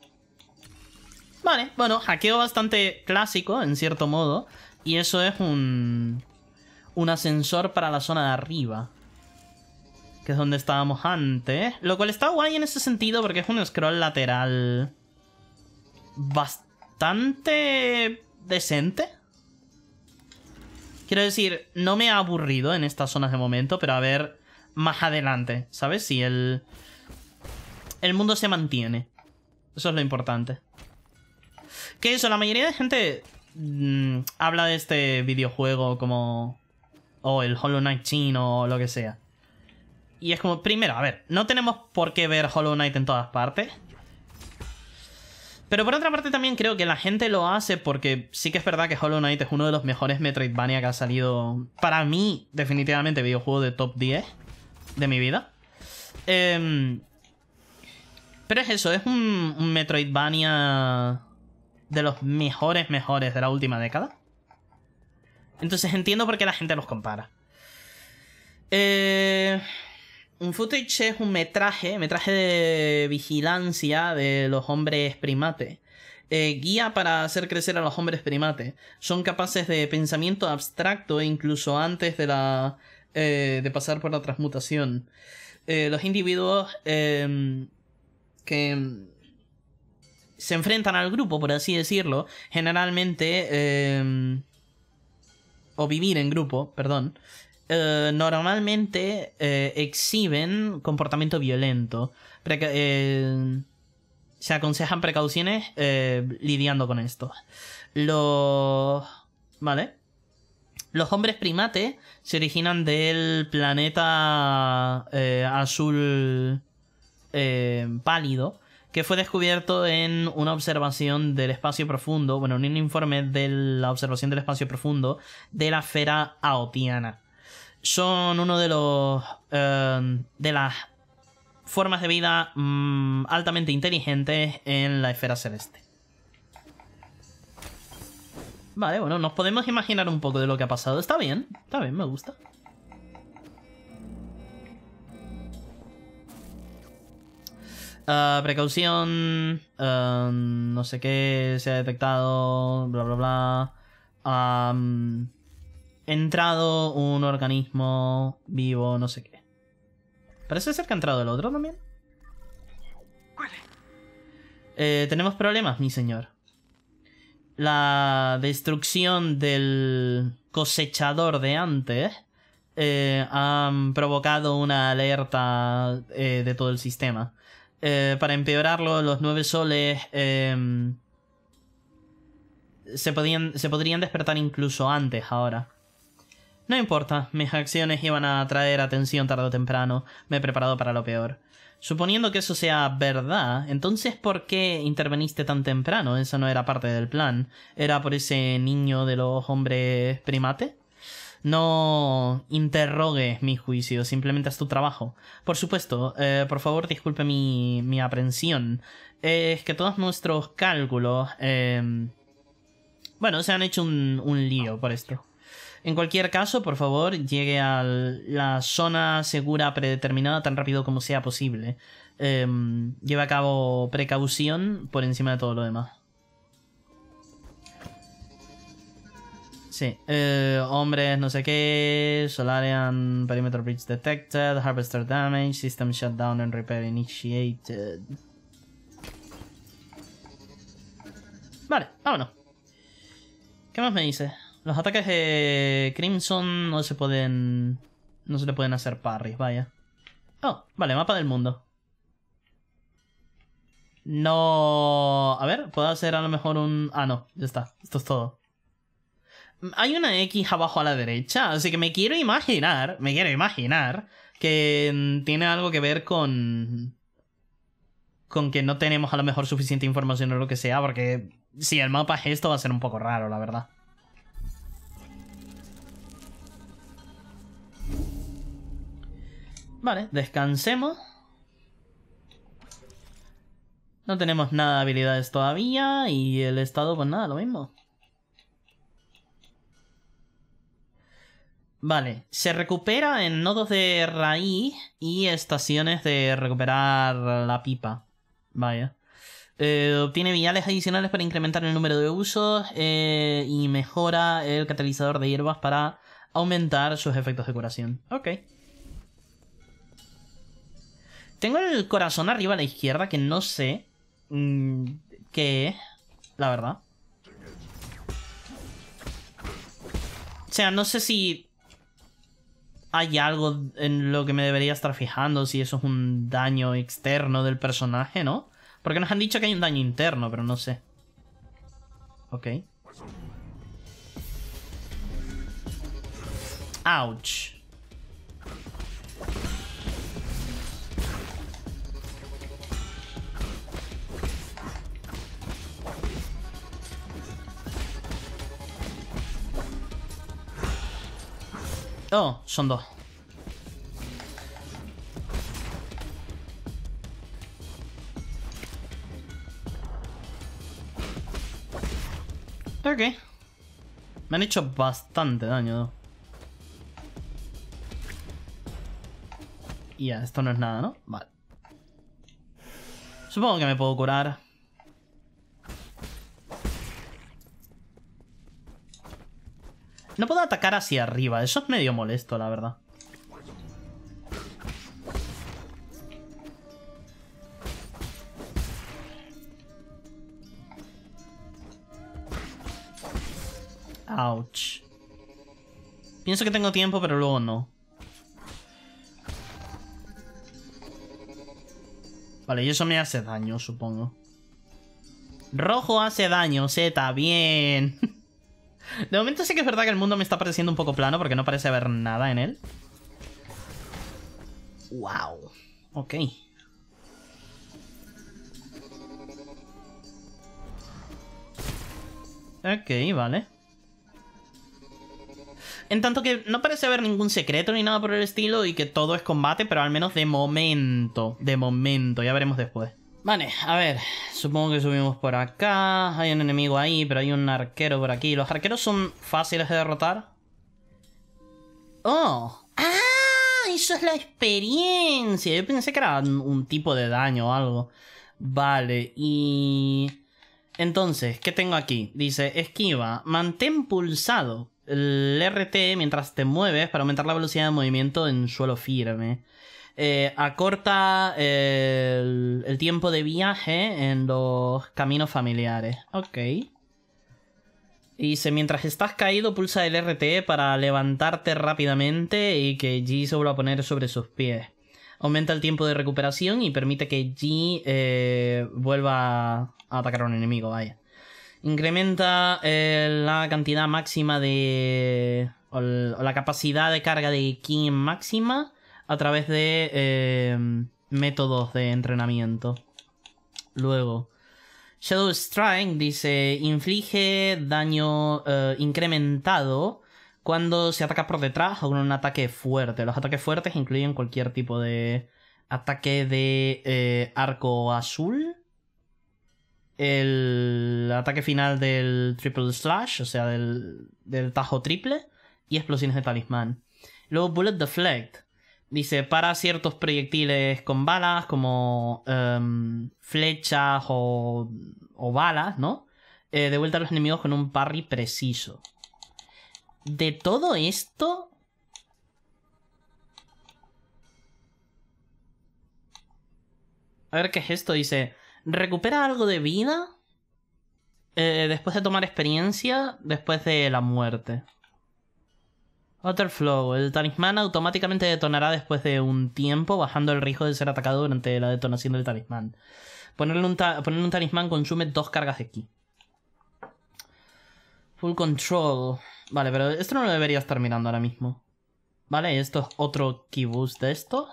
Vale, bueno, hackeo bastante clásico, en cierto modo. Y eso es un... Un ascensor para la zona de arriba. Que es donde estábamos antes. Lo cual está guay en ese sentido porque es un scroll lateral... Bastante... Decente. Quiero decir, no me ha aburrido en estas zonas de momento, pero a ver más adelante, ¿sabes? Si el, el mundo se mantiene. Eso es lo importante. Que eso, la mayoría de gente mm, habla de este videojuego como... O el Hollow Knight chino o lo que sea. Y es como, primero, a ver, no tenemos por qué ver Hollow Knight en todas partes. Pero por otra parte también creo que la gente lo hace porque sí que es verdad que Hollow Knight es uno de los mejores Metroidvania que ha salido para mí, definitivamente, videojuego de top 10 de mi vida. Em, pero es eso, es un, un Metroidvania de los mejores, mejores de la última década. Entonces entiendo por qué la gente los compara. Eh... Un footage es un metraje, metraje de vigilancia de los hombres primates. Eh, guía para hacer crecer a los hombres primates. Son capaces de pensamiento abstracto incluso antes de la. Eh, de pasar por la transmutación. Eh, los individuos em, que se enfrentan al grupo, por así decirlo, generalmente. Em, o vivir en grupo, perdón. Eh, normalmente eh, exhiben comportamiento violento. Eh, se aconsejan precauciones lidiando con esto. Los... ¿Vale? Los hombres primates se originan del planeta azul pálido, que fue descubierto en una observación del espacio profundo, bueno, en un informe de la observación del espacio profundo de la esfera aotiana. Son uno de los... de las formas de vida mm, altamente inteligentes en la esfera celeste. Vale, bueno, nos podemos imaginar un poco de lo que ha pasado. Está bien, está bien, me gusta. Ah, precaución, ah, no sé qué se ha detectado, bla bla bla. Entrado un organismo vivo, no sé qué. Parece ser que ha entrado el otro también. Eh, tenemos problemas, mi señor. La destrucción del cosechador de antes eh, ha provocado una alerta eh, de todo el sistema. para empeorarlo, los nueve soles em, se, podían, se podrían despertar incluso antes ahora. No importa, mis acciones iban a atraer atención tarde o temprano. Me he preparado para lo peor. Suponiendo que eso sea verdad, entonces ¿por qué interveniste tan temprano? Eso no era parte del plan. ¿Era por ese niño de los hombres primate? No interrogues mi juicio, simplemente es tu trabajo. Por supuesto, eh, por favor disculpe mi, mi aprensión. es que todos nuestros cálculos... Eh, bueno, se han hecho un, un lío por esto. En cualquier caso, por favor, llegue a la zona segura predeterminada tan rápido como sea posible. Em, lleve a cabo precaución por encima de todo lo demás. Sí, eh, hombres, no sé qué, Solarian, Perimeter Breach Detected, Harvester Damage, System Shutdown and Repair Initiated. Vale, vámonos. ¿Qué más me dice? Los ataques de Crimson no se pueden... No se le pueden hacer parries, vaya. Oh, vale, mapa del mundo. No... A ver, puedo hacer a lo mejor un... Ah, no, ya está. Esto es todo. Hay una X abajo a la derecha, así que me quiero imaginar, me quiero imaginar que tiene algo que ver con... Con que no tenemos a lo mejor suficiente información o lo que sea, porque si el mapa es esto va a ser un poco raro, la verdad. Vale, descansemos. No tenemos nada de habilidades todavía y el estado pues nada, lo mismo. Vale, se recupera en nodos de raíz y estaciones de recuperar la pipa. Vaya. Eh, obtiene viales adicionales para incrementar el número de usos eh, y mejora el catalizador de hierbas para aumentar sus efectos de curación. Ok. Tengo el corazón arriba a la izquierda que no sé mm, qué es, la verdad. O sea, no sé si hay algo en lo que me debería estar fijando, si eso es un daño externo del personaje, ¿no? Porque nos han dicho que hay un daño interno, pero no sé. Ok. Ouch. Oh, son dos. Ok. Me han hecho bastante daño. Ya, esto no es nada, ¿no? Vale. Supongo que me puedo curar. No puedo atacar hacia arriba. Eso es medio molesto, la verdad. Ouch. Pienso que tengo tiempo, pero luego no. Vale, y eso me hace daño, supongo. Rojo hace daño, Z, bien. De momento sí que es verdad que el mundo me está pareciendo un poco plano porque no parece haber nada en él. Wow. Ok. Ok, vale. En tanto que no parece haber ningún secreto ni nada por el estilo y que todo es combate, pero al menos de momento. De momento, ya veremos después. Vale, a ver, supongo que subimos por acá. Hay un enemigo ahí, pero hay un arquero por aquí. ¿Los arqueros son fáciles de derrotar? ¡Oh! ¡Ah! Eso es la experiencia. Yo pensé que era un tipo de daño o algo. Vale, y... Entonces, ¿qué tengo aquí? Dice, esquiva, mantén pulsado el RT mientras te mueves para aumentar la velocidad de movimiento en suelo firme. Eh, acorta el, el, tiempo de viaje en los caminos familiares. Ok. Dice, mientras estás caído, pulsa el RT para levantarte rápidamente y que G se vuelva a poner sobre sus pies. Aumenta el tiempo de recuperación y permite que G eh, vuelva a atacar a un enemigo, vaya. Incrementa eh, la cantidad máxima de... o la capacidad de carga de Ki máxima a través de eh, métodos de entrenamiento. Luego, Shadow Strike dice, inflige daño incrementado cuando se ataca por detrás o con un ataque fuerte. Los ataques fuertes incluyen cualquier tipo de ataque de eh, arco azul. El ataque final del triple slash, o sea, del, del tajo triple. Y explosiones de talismán. Luego Bullet Deflect. Dice, para ciertos proyectiles con balas, como em, flechas o, o, balas, ¿no? Eh, de vuelta a los enemigos con un parry preciso de todo esto... A ver qué es esto. Dice, recupera algo de vida eh, después de tomar experiencia después de la muerte. Waterflow. El talismán automáticamente detonará después de un tiempo, bajando el riesgo de ser atacado durante la detonación del talismán. Ponerle un, un talismán consume dos cargas de ki. Full control. Vale, pero esto no lo debería estar mirando ahora mismo. Vale, esto es otro key boost de esto.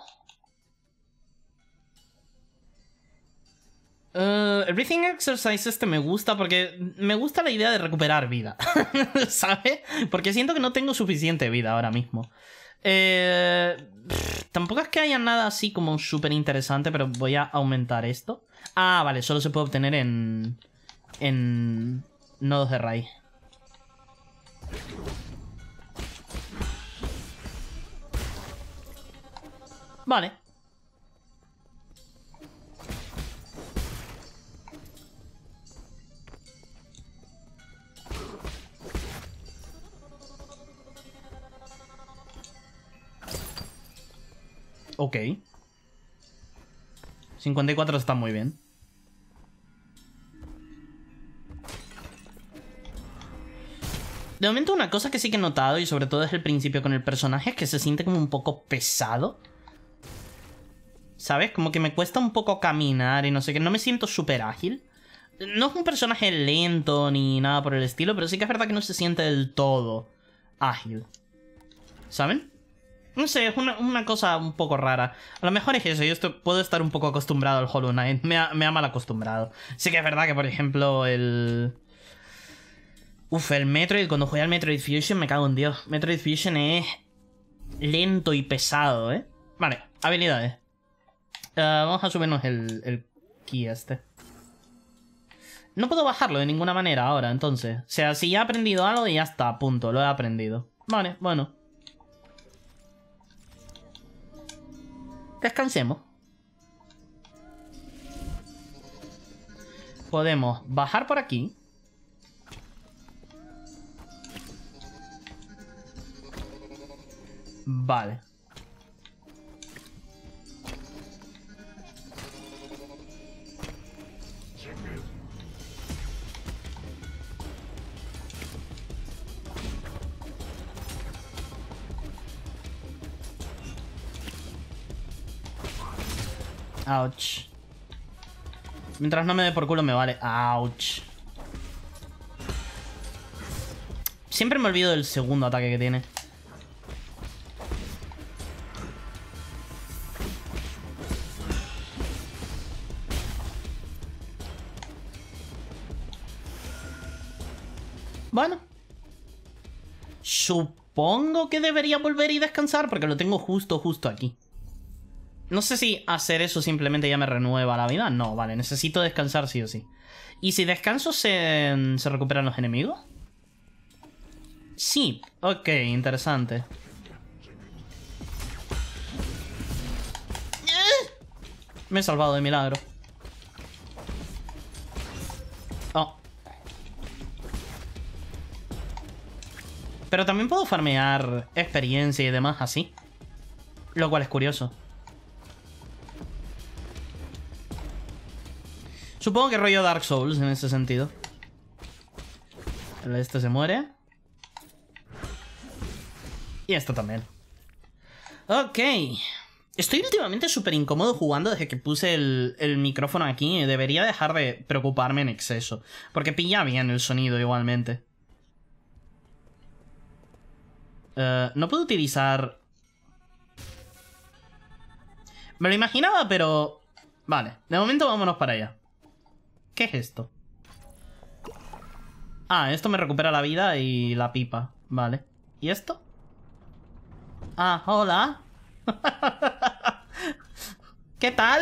El Breathing Exercise este me gusta porque me gusta la idea de recuperar vida, ¿sabes? Porque siento que no tengo suficiente vida ahora mismo. Eh, tampoco es que haya nada así como súper interesante, pero voy a aumentar esto. Ah, vale, solo se puede obtener en... en nodos de raíz. Vale. Ok. 54 está muy bien. De momento una cosa que sí que he notado, y sobre todo desde el principio con el personaje, es que se siente como un poco pesado. ¿Sabes? Como que me cuesta un poco caminar y no sé qué. No me siento súper ágil. No es un personaje lento ni nada por el estilo, pero sí que es verdad que no se siente del todo ágil. ¿Saben? No sé, es una, cosa un poco rara. A lo mejor es eso, yo puedo estar un poco acostumbrado al Hollow Knight. Me me ha mal acostumbrado. Sí que es verdad que, por ejemplo, el... Uf, el Metroid, cuando jugué al Metroid Fusion me cago en Dios. Metroid Fusion es lento y pesado, ¿eh? Vale, habilidades. Eh, vamos a subirnos el, el key este. No puedo bajarlo de ninguna manera ahora, entonces. O sea, si ya he aprendido algo, ya está, punto, lo he aprendido. Vale, bueno. Descansemos. Podemos bajar por aquí. Vale. Ouch. Mientras no me dé por culo me vale. Ouch. Siempre me olvido del segundo ataque que tiene. Bueno. Supongo que debería volver y descansar porque lo tengo justo, justo aquí. No sé si hacer eso simplemente ya me renueva la vida. No, vale, necesito descansar sí o sí. ¿Y si descanso se, se recuperan los enemigos? Sí, ok, interesante. Me he salvado de milagro. Oh. Pero también puedo farmear experiencia y demás así. Lo cual es curioso. Supongo que rollo Dark Souls en ese sentido. Este se muere. Y esto también. Ok. Estoy últimamente súper incómodo jugando desde que puse el, micrófono aquí. Debería dejar de preocuparme en exceso. Porque pilla bien el sonido igualmente. Eh, no puedo utilizar... Me lo imaginaba, pero... Vale, de momento vámonos para allá. ¿Qué es esto? Ah, esto me recupera la vida y la pipa. Vale. ¿Y esto? Ah, hola. ¿Qué tal?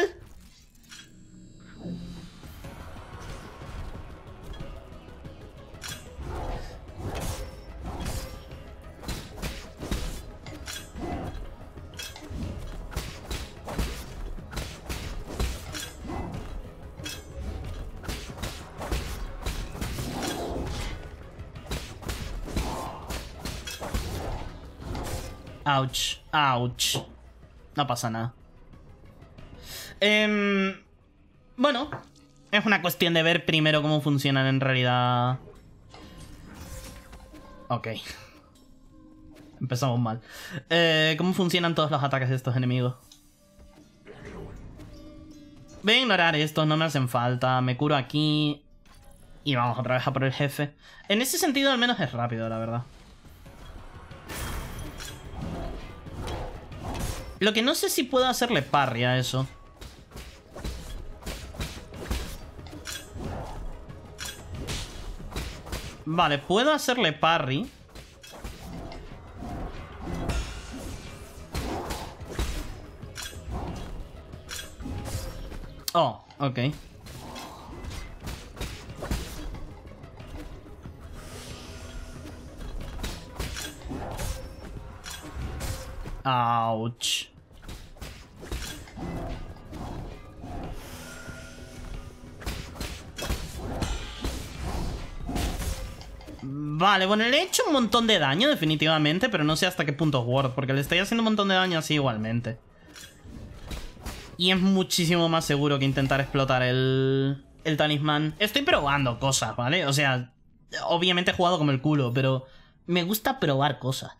Ouch, ouch. No pasa nada. Em, bueno, es una cuestión de ver primero cómo funcionan en realidad. Ok. Empezamos mal. Eh, ¿Cómo funcionan todos los ataques de estos enemigos? Voy a ignorar estos, no me hacen falta. Me curo aquí. Y vamos otra vez a por el jefe. En ese sentido al menos es rápido, la verdad. Lo que no sé si puedo hacerle parry a eso. Vale, puedo hacerle parry. Oh, ok. Ouch. Vale, bueno, le he hecho un montón de daño definitivamente, pero no sé hasta qué punto es porque le estoy haciendo un montón de daño así igualmente. Y es muchísimo más seguro que intentar explotar el, el talismán. Estoy probando cosas, ¿vale? O sea, obviamente he jugado como el culo, pero me gusta probar cosas.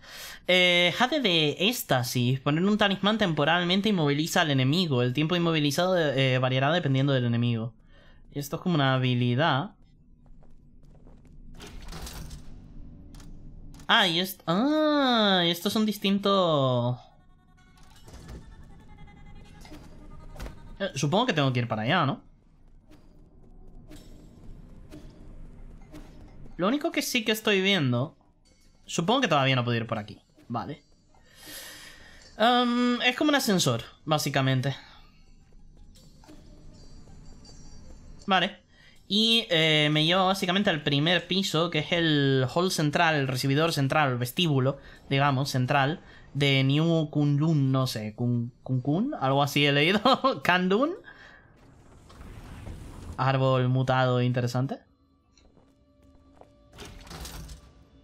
Eh, Jade de éxtasis. Poner un talismán temporalmente inmoviliza al enemigo. El tiempo inmovilizado eh, variará dependiendo del enemigo. Esto es como una habilidad. Ah, y esto... Ah, estos son distintos... Eh, supongo que tengo que ir para allá, ¿no? Lo único que sí que estoy viendo Supongo que todavía no puedo ir por aquí. Vale. es como un ascensor, básicamente. Vale. Y eh, me lleva básicamente al primer piso, que es el hall central, el recibidor central, el vestíbulo, digamos, central, de New Kunlun, no sé, Kun, Kun, algo así he leído. Kandun. Árbol mutado interesante.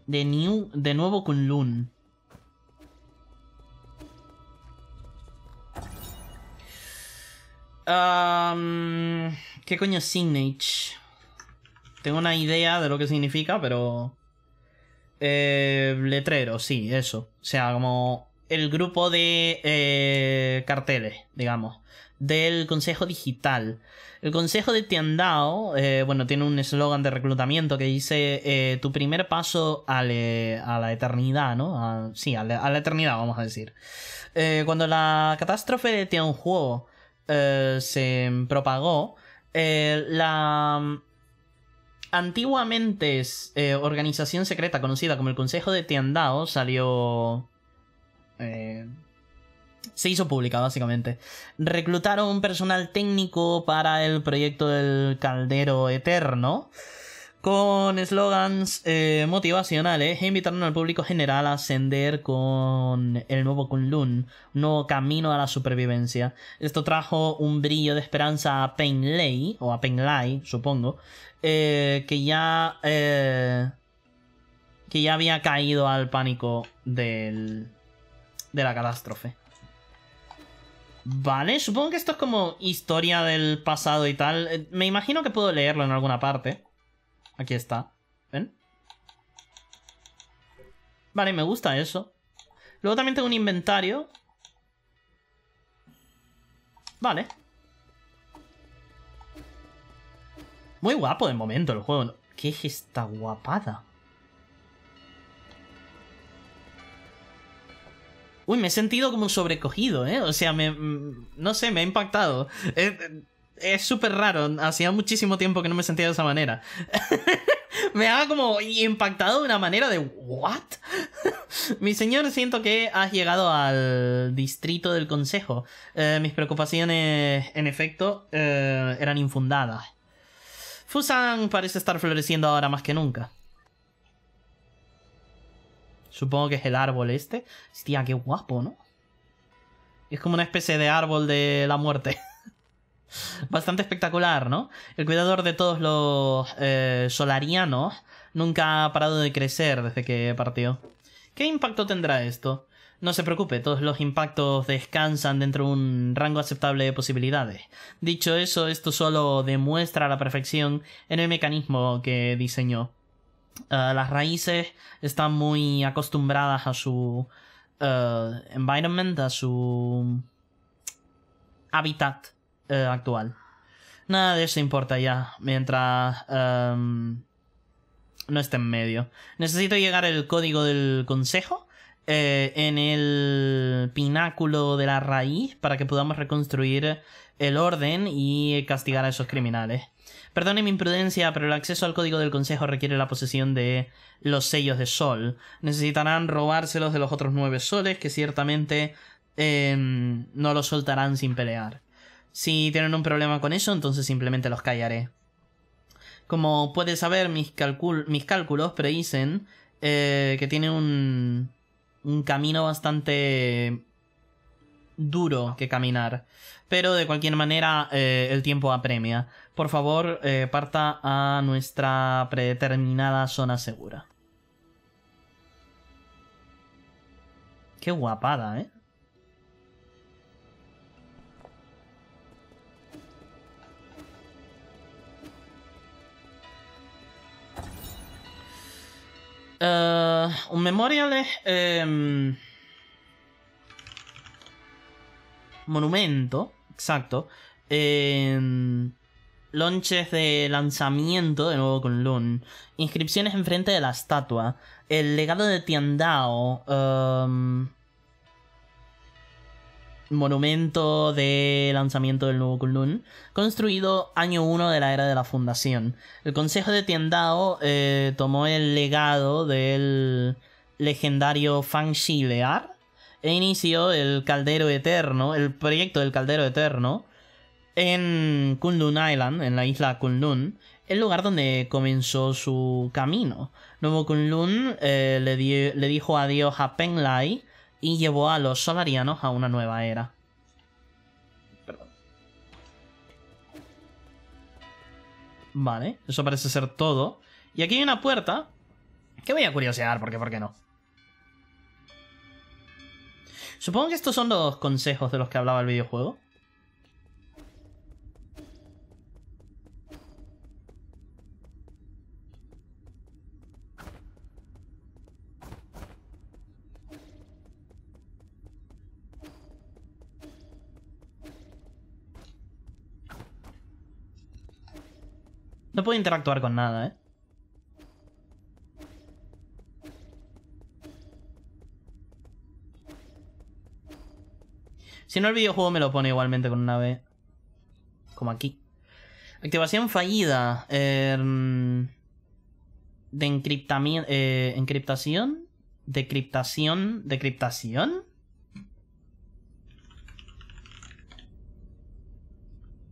De, new, de nuevo con Loon. ¿Qué coño es Signage? Tengo una idea de lo que significa, pero... Eh, letrero, sí, eso. O sea, como el grupo de eh, carteles, digamos, del Consejo Digital. El Consejo de Tiandao, eh, bueno, tiene un eslogan de reclutamiento que dice eh, tu primer paso a, la eternidad, ¿no? sí, a la, eternidad, vamos a decir. cuando la catástrofe de Tianhuo se propagó, la antiguamente organización secreta conocida como el Consejo de Tiandao salió eh, se hizo pública, básicamente. Reclutaron personal técnico para el proyecto del Caldero Eterno. Con eslogans eh, motivacionales e invitaron al público general a ascender con el nuevo Kunlun, un nuevo camino a la supervivencia. Esto trajo un brillo de esperanza a Lei o a Lai, supongo, eh, que ya. que ya había caído al pánico del, de la catástrofe. Vale, supongo que esto es como historia del pasado y tal. Eh, me imagino que puedo leerlo en alguna parte. Aquí está. ¿Ven? Vale, me gusta eso. Luego también tengo un inventario. Vale. Muy guapo de momento el juego. ¿Qué es esta guapada? Uy, me he sentido como sobrecogido, ¿eh? O sea, me, mm, no sé, me ha impactado. Es súper raro, hacía muchísimo tiempo que no me sentía de esa manera. me ha como impactado de una manera de ¿what? Mi señor, siento que has llegado al distrito del consejo. Eh, mis preocupaciones, en efecto, eh, eran infundadas. Fusan parece estar floreciendo ahora más que nunca. Supongo que es el árbol este. Hostia, qué guapo, ¿no? Es como una especie de árbol de la muerte. Bastante espectacular, ¿no? El cuidador de todos los eh, solarianos nunca ha parado de crecer desde que partió. ¿Qué impacto tendrá esto? No se preocupe, todos los impactos descansan dentro de un rango aceptable de posibilidades. Dicho eso, esto solo demuestra la perfección en el mecanismo que diseñó. Eh, las raíces están muy acostumbradas a su uh, environment, a su hábitat uh, actual. Nada de eso importa ya, mientras um, no esté en medio. Necesito llegar el código del consejo en el pináculo de la raíz para que podamos reconstruir el orden y castigar a esos criminales. Perdone mi imprudencia, pero el acceso al código del consejo requiere la posesión de los sellos de sol. Necesitarán robárselos de los otros nueve soles, que ciertamente em, no los soltarán sin pelear. Si tienen un problema con eso, entonces simplemente los callaré. Como puedes saber, mis, cálculos predicen eh, que tiene un, un camino bastante duro que caminar. Pero de cualquier manera, eh, el tiempo apremia. Por favor, eh, parta a nuestra predeterminada zona segura. Qué guapada, ¿eh? Uh, un memorial es... Em, monumento, exacto. Eh, launches de lanzamiento, de nuevo con Lun. Inscripciones enfrente de la estatua. El legado de Tiandao. Um, monumento de lanzamiento del nuevo Kunlun, construido año 1 de la era de la fundación. El Consejo de Tiandao eh, tomó el legado del legendario Fang Lear e inició el Caldero Eterno, el proyecto del Caldero Eterno, en Kunlun Island, en la isla Kunlun, el lugar donde comenzó su camino. Nuevo Kunlun eh, le, le, dijo adiós a Penglai y llevó a los solarianos a una nueva era. Perdón. Vale, eso parece ser todo. Y aquí hay una puerta que voy a curiosear, porque ¿por qué no? Supongo que estos son los consejos de los que hablaba el videojuego. No puedo interactuar con nada, ¿eh? Si no, el videojuego me lo pone igualmente con una B. Como aquí. Activación fallida. Em, de. Eh, encriptación. Decriptación. Decriptación.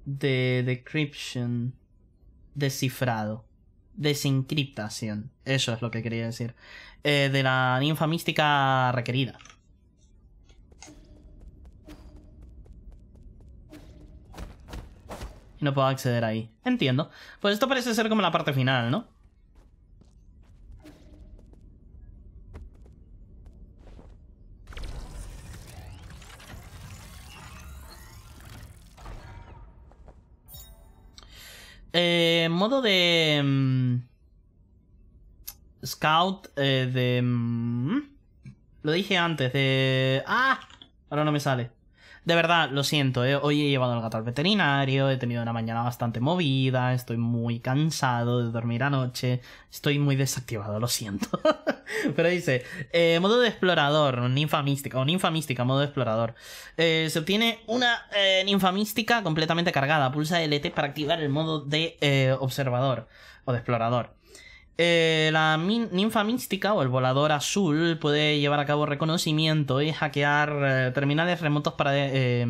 De decryption. Descifrado. Desencriptación. Eso es lo que quería decir. Eh, de la ninfa mística requerida. no puedo acceder ahí. Entiendo. Pues esto parece ser como la parte final, ¿no? Eh, modo de... Mm, scout eh, de... Mm, lo dije antes, de... ¡Ah! Ahora no me sale. De verdad, lo siento, ¿eh? hoy he llevado al gato al veterinario, he tenido una mañana bastante movida, estoy muy cansado de dormir anoche, estoy muy desactivado, lo siento. Pero dice, eh, modo de explorador, ninfa mística, o ninfa mística, modo de explorador. Eh, se obtiene una ninfa mística completamente cargada, pulsa LT para activar el modo de observador o de explorador. Eh, la ninfa mística o el volador azul puede llevar a cabo reconocimiento y hackear eh, terminales remotos para eh,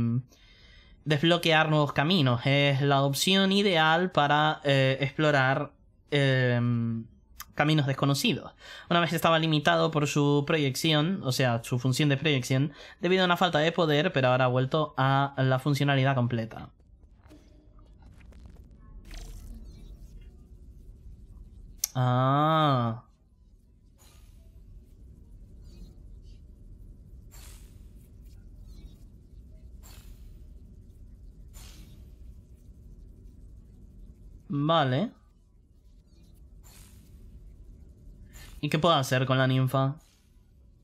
desbloquear nuevos caminos. Es la opción ideal para explorar caminos desconocidos. Una vez estaba limitado por su proyección, o sea, su función de proyección, debido a una falta de poder, pero ahora ha vuelto a la funcionalidad completa. Ah. Vale. ¿Y qué puedo hacer con la ninfa? O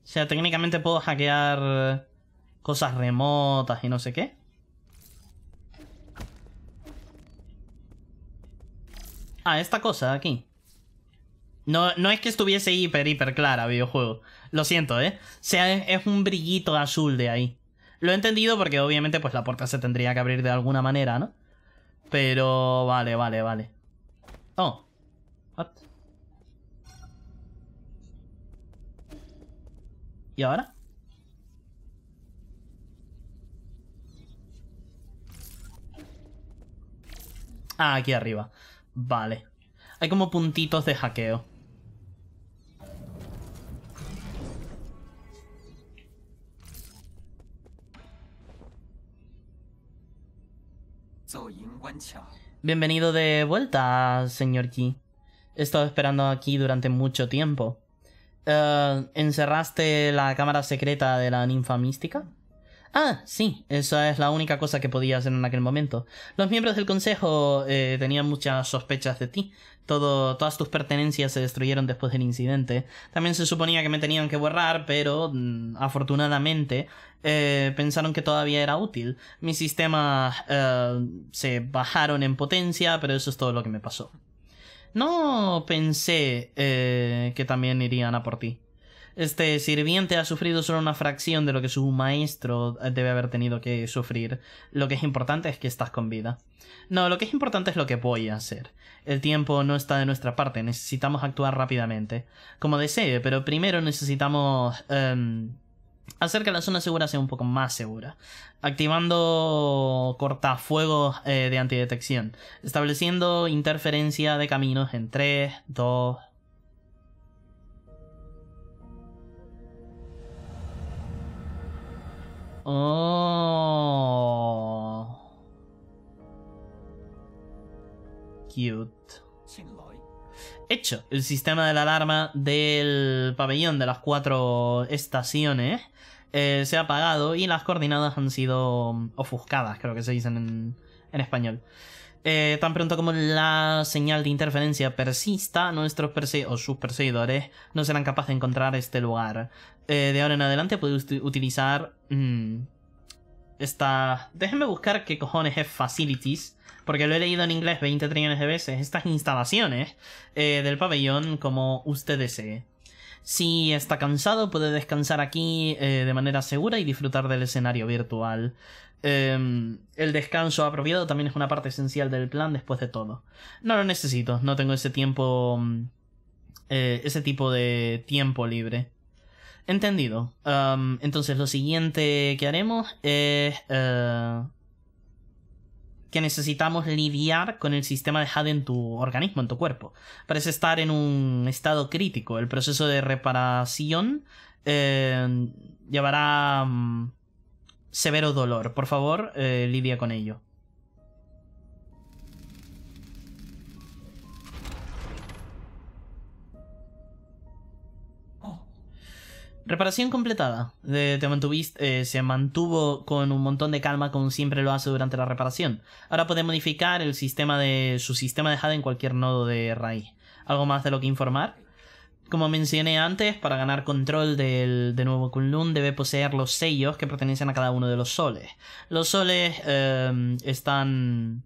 sea, técnicamente puedo hackear cosas remotas y no sé qué. Ah, esta cosa aquí. No, no es que estuviese hiper, hiper clara videojuego. Lo siento, ¿eh? O sea, es, un brillito azul de ahí. Lo he entendido porque obviamente pues la puerta se tendría que abrir de alguna manera, ¿no? Pero vale, vale, vale. Oh. What? ¿Y ahora? Ah, aquí arriba. Vale. Hay como puntitos de hackeo. Bienvenido de vuelta, señor Yi. He estado esperando aquí durante mucho tiempo. Eh, ¿Encerraste la cámara secreta de la ninfa mística? Ah, sí, esa es la única cosa que podía hacer en aquel momento. Los miembros del consejo eh, tenían muchas sospechas de ti. Todas tus pertenencias se destruyeron después del incidente. También se suponía que me tenían que borrar, pero mm, afortunadamente eh, pensaron que todavía era útil. Mis sistemas eh, se bajaron en potencia, pero eso es todo lo que me pasó. No pensé que también irían a por ti. Este sirviente ha sufrido solo una fracción de lo que su maestro debe haber tenido que sufrir. Lo que es importante es que estás con vida. No, lo que es importante es lo que voy a hacer. El tiempo no está de nuestra parte, necesitamos actuar rápidamente. Como desee, pero primero necesitamos... Em, hacer que la zona segura sea un poco más segura. Activando cortafuegos eh, de antidetección. Estableciendo interferencia de caminos en 3, 2, Oh. Cute. Hecho, el sistema de la alarma del pabellón de las cuatro estaciones eh, se ha apagado y las coordenadas han sido ofuscadas, creo que se dicen en, en español. Eh, tan pronto como la señal de interferencia persista, nuestros o sus perseguidores no serán capaces de encontrar este lugar. Eh, de ahora en adelante puede utilizar mm, Está... Déjenme buscar qué cojones es Facilities, porque lo he leído en inglés 20 trillones de veces. Estas instalaciones eh, del pabellón como usted desee. Si está cansado, puede descansar aquí de manera segura y disfrutar del escenario virtual. Em, el descanso apropiado también es una parte esencial del plan después de todo. No lo necesito, no tengo ese tiempo... Mm, eh, ese tipo de tiempo libre. Entendido. entonces lo siguiente que haremos es... Eh, que necesitamos lidiar con el sistema de en tu organismo, en tu cuerpo. Parece estar en un estado crítico. El proceso de reparación eh, llevará mm, severo dolor. Por favor, eh, lidia con ello. Reparación completada. mantuviste, eh, se mantuvo con un montón de calma como siempre lo hace durante la reparación. Ahora puede modificar el sistema de su sistema de en cualquier nodo de raíz. ¿Algo más de lo que informar? Como mencioné antes, para ganar control del, de nuevo Kunlun debe poseer los sellos que pertenecen a cada uno de los soles. Los soles eh, están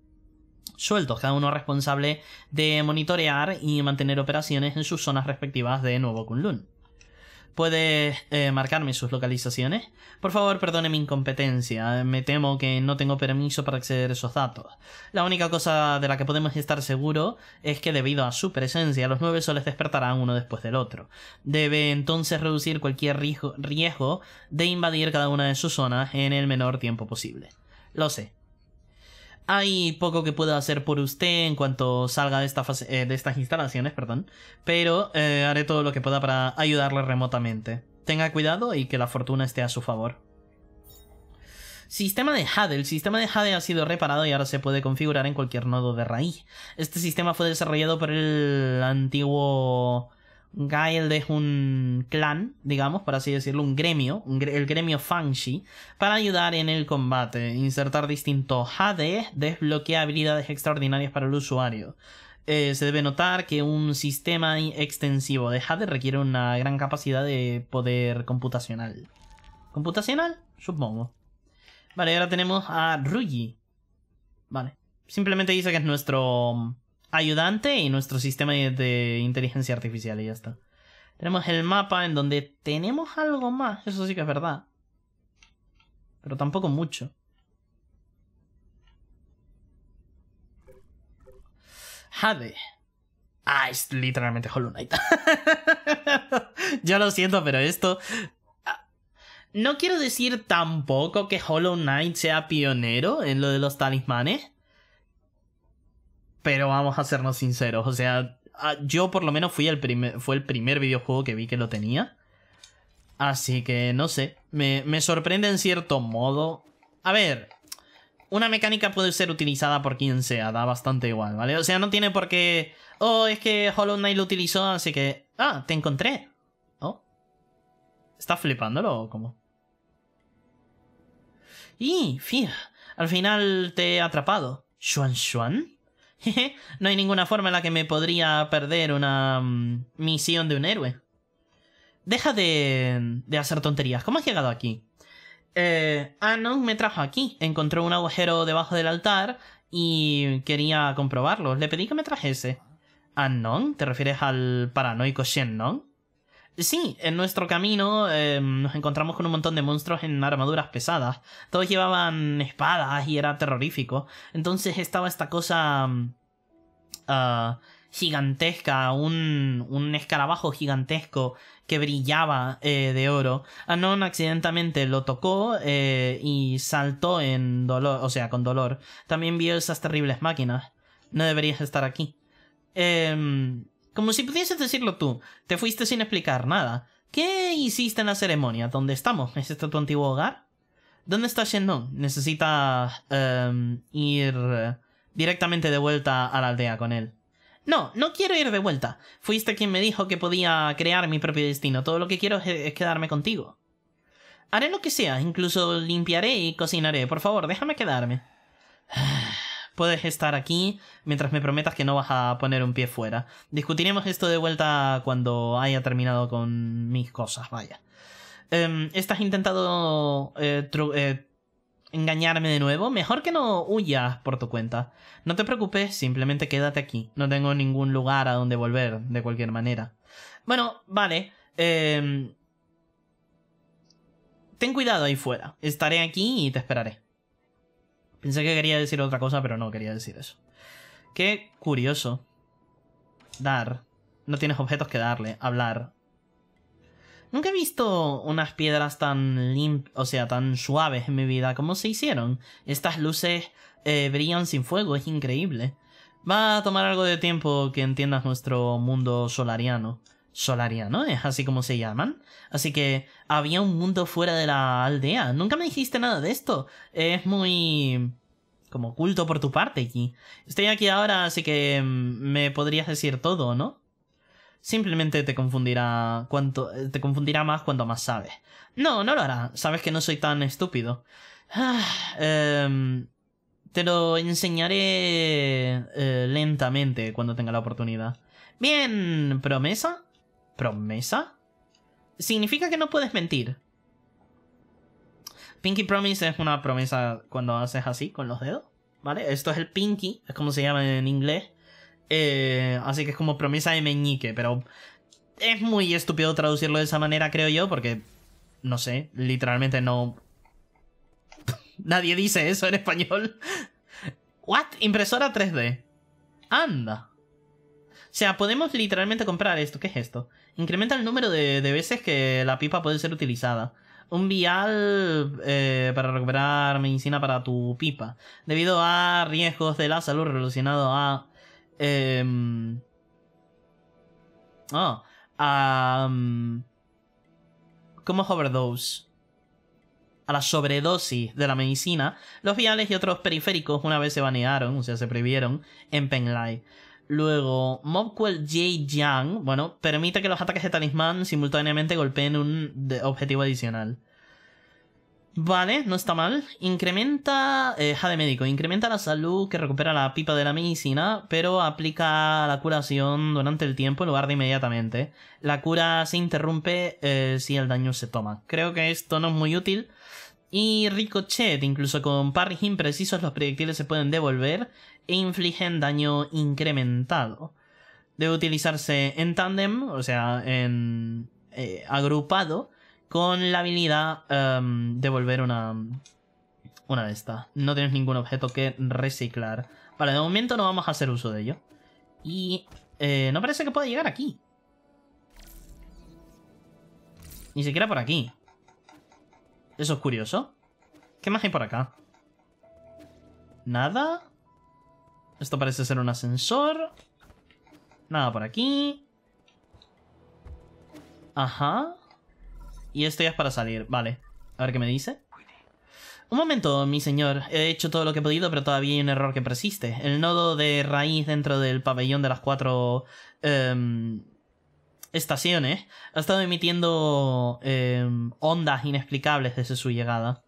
sueltos, cada uno responsable de monitorear y mantener operaciones en sus zonas respectivas de nuevo Kunlun. ¿Puede eh, marcarme sus localizaciones? Por favor, perdone mi incompetencia. Me temo que no tengo permiso para acceder a esos datos. La única cosa de la que podemos estar seguros es que debido a su presencia, los nueve soles despertarán uno después del otro. Debe entonces reducir cualquier riesgo de invadir cada una de sus zonas en el menor tiempo posible. Lo sé, hay poco que pueda hacer por usted en cuanto salga de, esta eh, de estas instalaciones, perdón, pero eh, haré todo lo que pueda para ayudarle remotamente. Tenga cuidado y que la fortuna esté a su favor. Sistema de Jade. El sistema de Jade ha sido reparado y ahora se puede configurar en cualquier nodo de raíz. Este sistema fue desarrollado por el antiguo Gael es un clan, digamos, por así decirlo, un gremio, el gremio Fangshi, para ayudar en el combate. Insertar distintos HADE desbloquea habilidades extraordinarias para el usuario. Eh, se debe notar que un sistema extensivo de HADE requiere una gran capacidad de poder computacional. ¿Computacional? Supongo. Vale, ahora tenemos a Ruyi. Vale. Simplemente dice que es nuestro ayudante y nuestro sistema de inteligencia artificial y ya está. Tenemos el mapa en donde tenemos algo más, eso sí que es verdad. Pero tampoco mucho. Jade. Ah, es literalmente Hollow Knight. Yo lo siento, pero esto... Ah, no quiero decir tampoco que Hollow Knight sea pionero en lo de los talismanes. Pero vamos a sernos sinceros, o sea, ah, yo por lo menos fui el primer, fue el primer videojuego que vi que lo tenía. Así que no sé, me, me sorprende en cierto modo. A ver, una mecánica puede ser utilizada por quien sea, da bastante igual, ¿vale? O sea, no tiene por qué... Oh, es que Hollow Knight lo utilizó, así que... Ah, te encontré. Oh. ¿Estás flipándolo o cómo? Y, fía, al final te he atrapado. ¿Xuan Xuan? no hay ninguna forma en la que me podría perder una mm, misión de un héroe. Deja de, de hacer tonterías. ¿Cómo has llegado aquí? Eh, Anon me trajo aquí. Encontró un agujero debajo del altar y quería comprobarlo. Le pedí que me trajese. ¿Anon? ¿Te refieres al paranoico Shennon? Sí, en nuestro camino em, nos encontramos con un montón de monstruos en armaduras pesadas. Todos llevaban espadas y era terrorífico. Entonces estaba esta cosa ah, gigantesca, un, un, escarabajo gigantesco que brillaba eh, de oro. Anon accidentalmente lo tocó eh, y saltó en dolor, o sea, con dolor. También vio esas terribles máquinas. No deberías estar aquí. Eh, como si pudieses decirlo tú. Te fuiste sin explicar nada. ¿Qué hiciste en la ceremonia? ¿Dónde estamos? ¿Es este tu antiguo hogar? ¿Dónde está Shennon? Necesita em, ir directamente de vuelta a la aldea con él. No, no quiero ir de vuelta. Fuiste quien me dijo que podía crear mi propio destino. Todo lo que quiero es quedarme contigo. Haré lo que sea, incluso limpiaré y cocinaré. Por favor, déjame quedarme. Puedes estar aquí mientras me prometas que no vas a poner un pie fuera. Discutiremos esto de vuelta cuando haya terminado con mis cosas, vaya. Em, estás intentando eh, eh, engañarme de nuevo, mejor que no huyas por tu cuenta. No te preocupes, simplemente quédate aquí. No tengo ningún lugar a donde volver, de cualquier manera. Bueno, vale. Eh... Ten cuidado ahí fuera. Estaré aquí y te esperaré. Pensé que quería decir otra cosa, pero no quería decir eso. Qué curioso. Dar. No tienes objetos que darle. Hablar. Nunca he visto unas piedras tan limp, o sea, tan suaves en mi vida. ¿Cómo se hicieron? Estas luces eh, brillan sin fuego, es increíble. Va a tomar algo de tiempo que entiendas nuestro mundo solariano. Solariano, es así como se llaman. Así que había un mundo fuera de la aldea. Nunca me dijiste nada de esto. Es muy como oculto por tu parte aquí. Estoy aquí ahora, así que mm, me podrías decir todo, ¿no? Simplemente te confundirá cuanto te confundirá más cuanto más sabes. No, no lo hará. Sabes que no soy tan estúpido. Ah, em, te lo enseñaré eh, lentamente cuando tenga la oportunidad. Bien, ¿promesa? ¿Promesa? Significa que no puedes mentir. Pinky Promise es una promesa cuando haces así, con los dedos. ¿Vale? Esto es el Pinky, es como se llama en inglés. Eh, así que es como promesa de meñique, pero es muy estúpido traducirlo de esa manera, creo yo, porque, no sé, literalmente no... Nadie dice eso en español. ¿What? Impresora 3D. Anda. O sea, podemos literalmente comprar esto. ¿Qué es esto? Incrementa el número de, veces que la pipa puede ser utilizada. Un vial eh, para recuperar medicina para tu pipa. Debido a riesgos de la salud relacionados a... Eh, oh, a... Um, ¿Cómo overdose? a la sobredosis de la medicina, los viales y otros periféricos una vez se banearon, o sea, se prohibieron en Penlight. Luego, Mobquel J. Yang, bueno, permite que los ataques de talismán simultáneamente golpeen un objetivo adicional. Vale, no está mal. Incrementa. Eh, Jade médico. Incrementa la salud que recupera la pipa de la medicina, pero aplica la curación durante el tiempo en lugar de inmediatamente. La cura se interrumpe eh, si el daño se toma. Creo que esto no es muy útil. Y Ricochet, incluso con parries imprecisos, los proyectiles se pueden devolver e infligen daño incrementado. Debe utilizarse en tándem, o sea, en eh, agrupado, con la habilidad um, de volver una, una de estas. No tienes ningún objeto que reciclar. Vale, de momento no vamos a hacer uso de ello. Y eh, no parece que pueda llegar aquí. Ni siquiera por aquí. Eso es curioso. ¿Qué más hay por acá? ¿Nada? Esto parece ser un ascensor. Nada por aquí. Ajá. Y esto ya es para salir. Vale. A ver qué me dice. Un momento, mi señor. He hecho todo lo que he podido, pero todavía hay un error que persiste. El nodo de raíz dentro del pabellón de las cuatro em, estaciones ha estado emitiendo em, ondas inexplicables desde su llegada.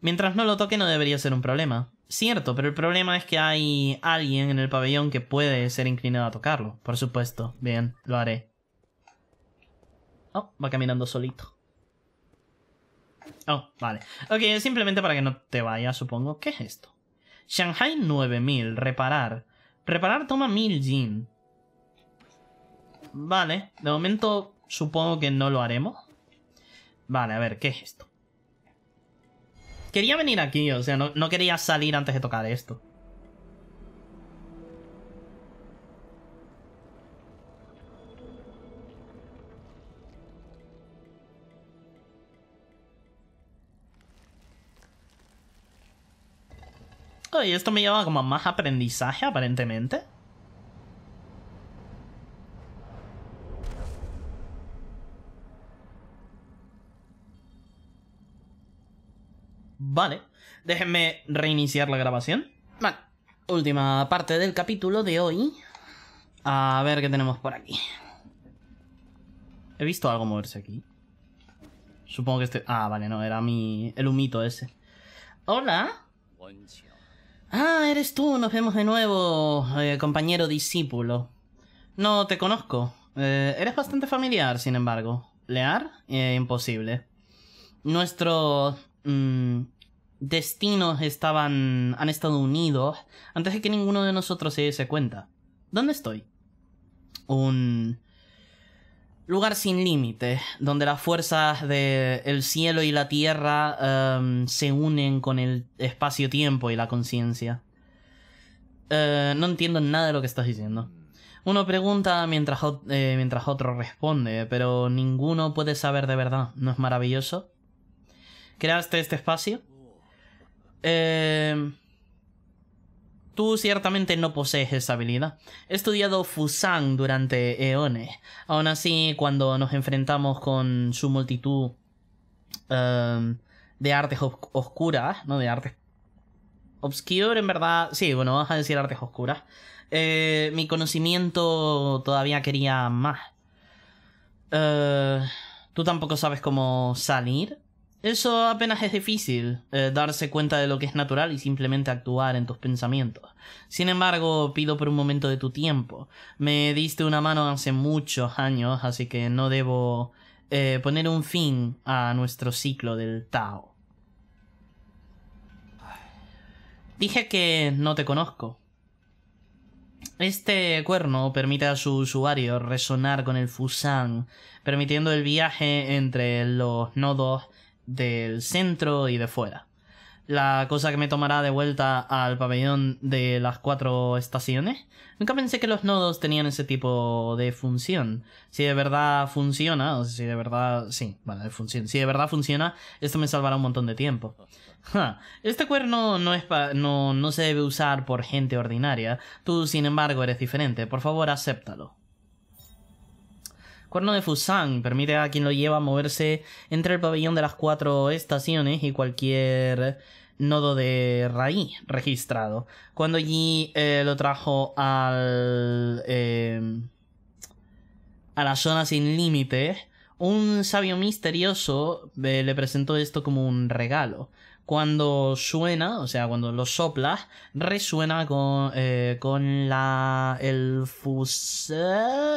Mientras no lo toque no debería ser un problema. Cierto, pero el problema es que hay alguien en el pabellón que puede ser inclinado a tocarlo. Por supuesto. Bien, lo haré. Oh, va caminando solito. Oh, vale. Ok, simplemente para que no te vayas, supongo. ¿Qué es esto? Shanghai 9000. Reparar. Reparar toma 1000 yin. Vale. De momento supongo que no lo haremos. Vale, a ver, ¿qué es esto? Quería venir aquí, o sea, no, quería salir antes de tocar esto. Oye, esto me lleva como a más aprendizaje, aparentemente. Vale, déjenme reiniciar la grabación. Vale, última parte del capítulo de hoy. A ver qué tenemos por aquí. He visto algo moverse aquí. Supongo que este... Ah, vale, no, era mi... el humito ese. Hola. Ah, eres tú, nos vemos de nuevo, eh, compañero discípulo. No te conozco. Eh, eres bastante familiar, sin embargo. ¿Lear? Eh, imposible. Nuestro... Mm, destinos estaban han estado unidos antes de que ninguno de nosotros se diese cuenta. ¿Dónde estoy? Un lugar sin límites, donde las fuerzas del cielo y la tierra em, se unen con el espacio-tiempo y la conciencia. Eh, no entiendo nada de lo que estás diciendo. Uno pregunta mientras, eh, mientras otro responde, pero ninguno puede saber de verdad. ¿No es maravilloso? ¿Creaste este espacio? Eh, tú ciertamente no posees esa habilidad. He estudiado Fusang durante eones. Aún así, cuando nos enfrentamos con su multitud em, de artes oscuras, ¿no? De artes... Obscure, en verdad... Sí, bueno, vamos a decir artes oscuras. Eh, mi conocimiento todavía quería más. Eh, Tú tampoco sabes cómo salir eso apenas es difícil, eh, darse cuenta de lo que es natural y simplemente actuar en tus pensamientos. Sin embargo, pido por un momento de tu tiempo. Me diste una mano hace muchos años, así que no debo eh, poner un fin a nuestro ciclo del Tao. Dije que no te conozco. Este cuerno permite a su usuario resonar con el Fusan, permitiendo el viaje entre los nodos del centro y de fuera. La cosa que me tomará de vuelta al pabellón de las cuatro estaciones. Nunca pensé que los nodos tenían ese tipo de función. Si de verdad funciona, si de verdad... Sí, vale, funciona. Si de verdad funciona, esto me salvará un montón de tiempo. Este cuerno no, es no, no se debe usar por gente ordinaria. Tú, sin embargo, eres diferente. Por favor, acéptalo. Cuerno de Fusan permite a quien lo lleva moverse entre el pabellón de las cuatro estaciones y cualquier nodo de raíz registrado. Cuando allí eh, lo trajo al... Eh, a la zona sin límites, un sabio misterioso eh, le presentó esto como un regalo cuando suena, o sea, cuando lo soplas, resuena con, eh, con la. el fus,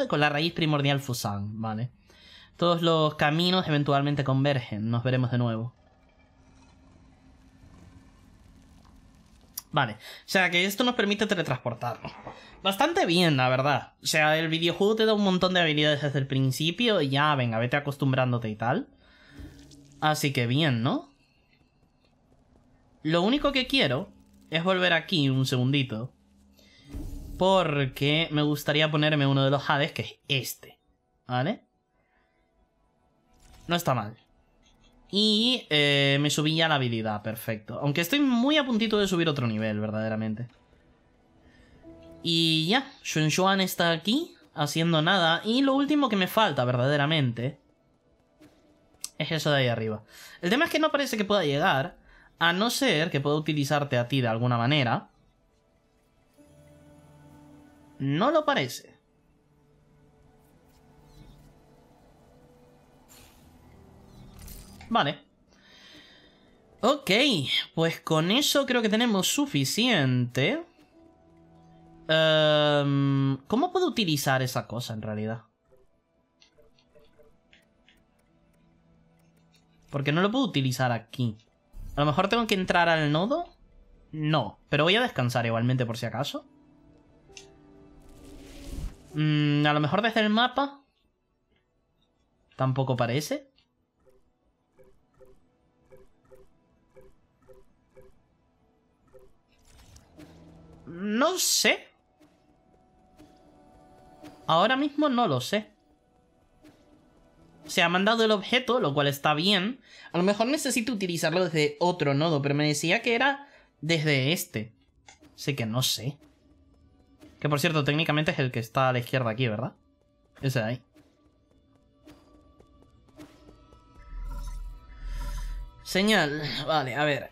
con la raíz primordial fusan, ¿vale? Todos los caminos eventualmente convergen. Nos veremos de nuevo. Vale, o sea que esto nos permite teletransportarnos. Bastante bien, la verdad. O sea, el videojuego te da un montón de habilidades desde el principio y ya, venga, vete acostumbrándote y tal. Así que bien, ¿no? Lo único que quiero es volver aquí un segundito. Porque me gustaría ponerme uno de los Hades, que es este. ¿Vale? No está mal. Y eh, me subí ya la habilidad, perfecto. Aunque estoy muy a puntito de subir otro nivel, verdaderamente. Y ya, Xuan está aquí, haciendo nada. Y lo último que me falta, verdaderamente, es eso de ahí arriba. El tema es que no parece que pueda llegar. A no ser que pueda utilizarte a ti de alguna manera. No lo parece. Vale. Ok, pues con eso creo que tenemos suficiente. Em, ¿Cómo puedo utilizar esa cosa en realidad? Porque no lo puedo utilizar aquí. A lo mejor tengo que entrar al nodo. No, pero voy a descansar igualmente por si acaso. Mm, a lo mejor desde el mapa. Tampoco parece. No sé. Ahora mismo no lo sé. Se ha mandado el objeto, lo cual está bien. A lo mejor necesito utilizarlo desde otro nodo, pero me decía que era desde este. Así que no sé. Que por cierto, técnicamente es el que está a la izquierda aquí, ¿verdad? Ese de ahí. Señal. Vale, a ver.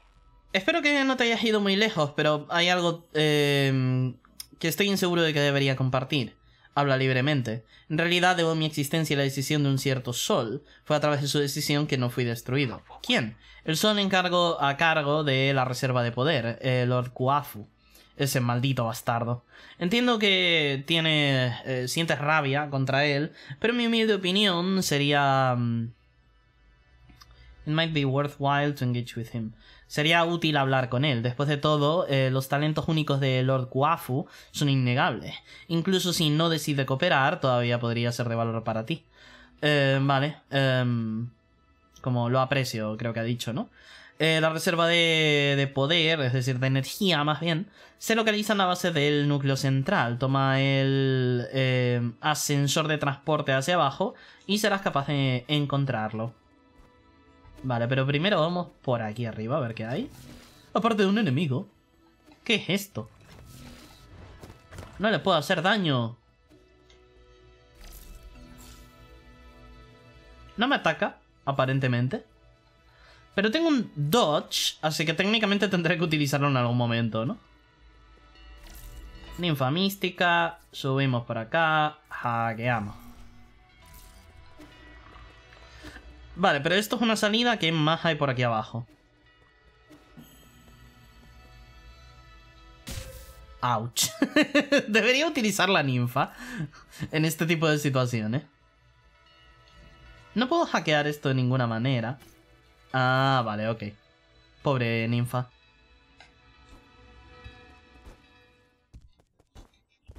Espero que no te hayas ido muy lejos, pero hay algo eh, que estoy inseguro de que debería compartir habla libremente. En realidad debo mi existencia a la decisión de un cierto sol. Fue a través de su decisión que no fui destruido. ¿Quién? El sol encargo a cargo de la reserva de poder, el Lord Kuafu. Ese maldito bastardo. Entiendo que tiene. Eh, sientes rabia contra él, pero mi humilde opinión sería. Mm, It might be worthwhile to engage with him. Sería útil hablar con él. Después de todo, eh, los talentos únicos de Lord Kuafu son innegables. Incluso si no decide cooperar, todavía podría ser de valor para ti. Eh, vale. em, como lo aprecio, creo que ha dicho, ¿no? Eh, la reserva de, de poder, es decir, de energía más bien, se localiza en la base del núcleo central. Toma el ascensor de transporte hacia abajo y serás capaz de encontrarlo. Vale, pero primero vamos por aquí arriba a ver qué hay. Aparte de un enemigo. ¿Qué es esto? No le puedo hacer daño. No me ataca, aparentemente. Pero tengo un dodge, así que técnicamente tendré que utilizarlo en algún momento, ¿no? Ninfa mística, subimos por acá, hackeamos. Vale, pero esto es una salida, ¿qué más hay por aquí abajo? Ouch. Debería utilizar la ninfa en este tipo de situaciones. No puedo hackear esto de ninguna manera. Ah, vale, ok. Pobre ninfa.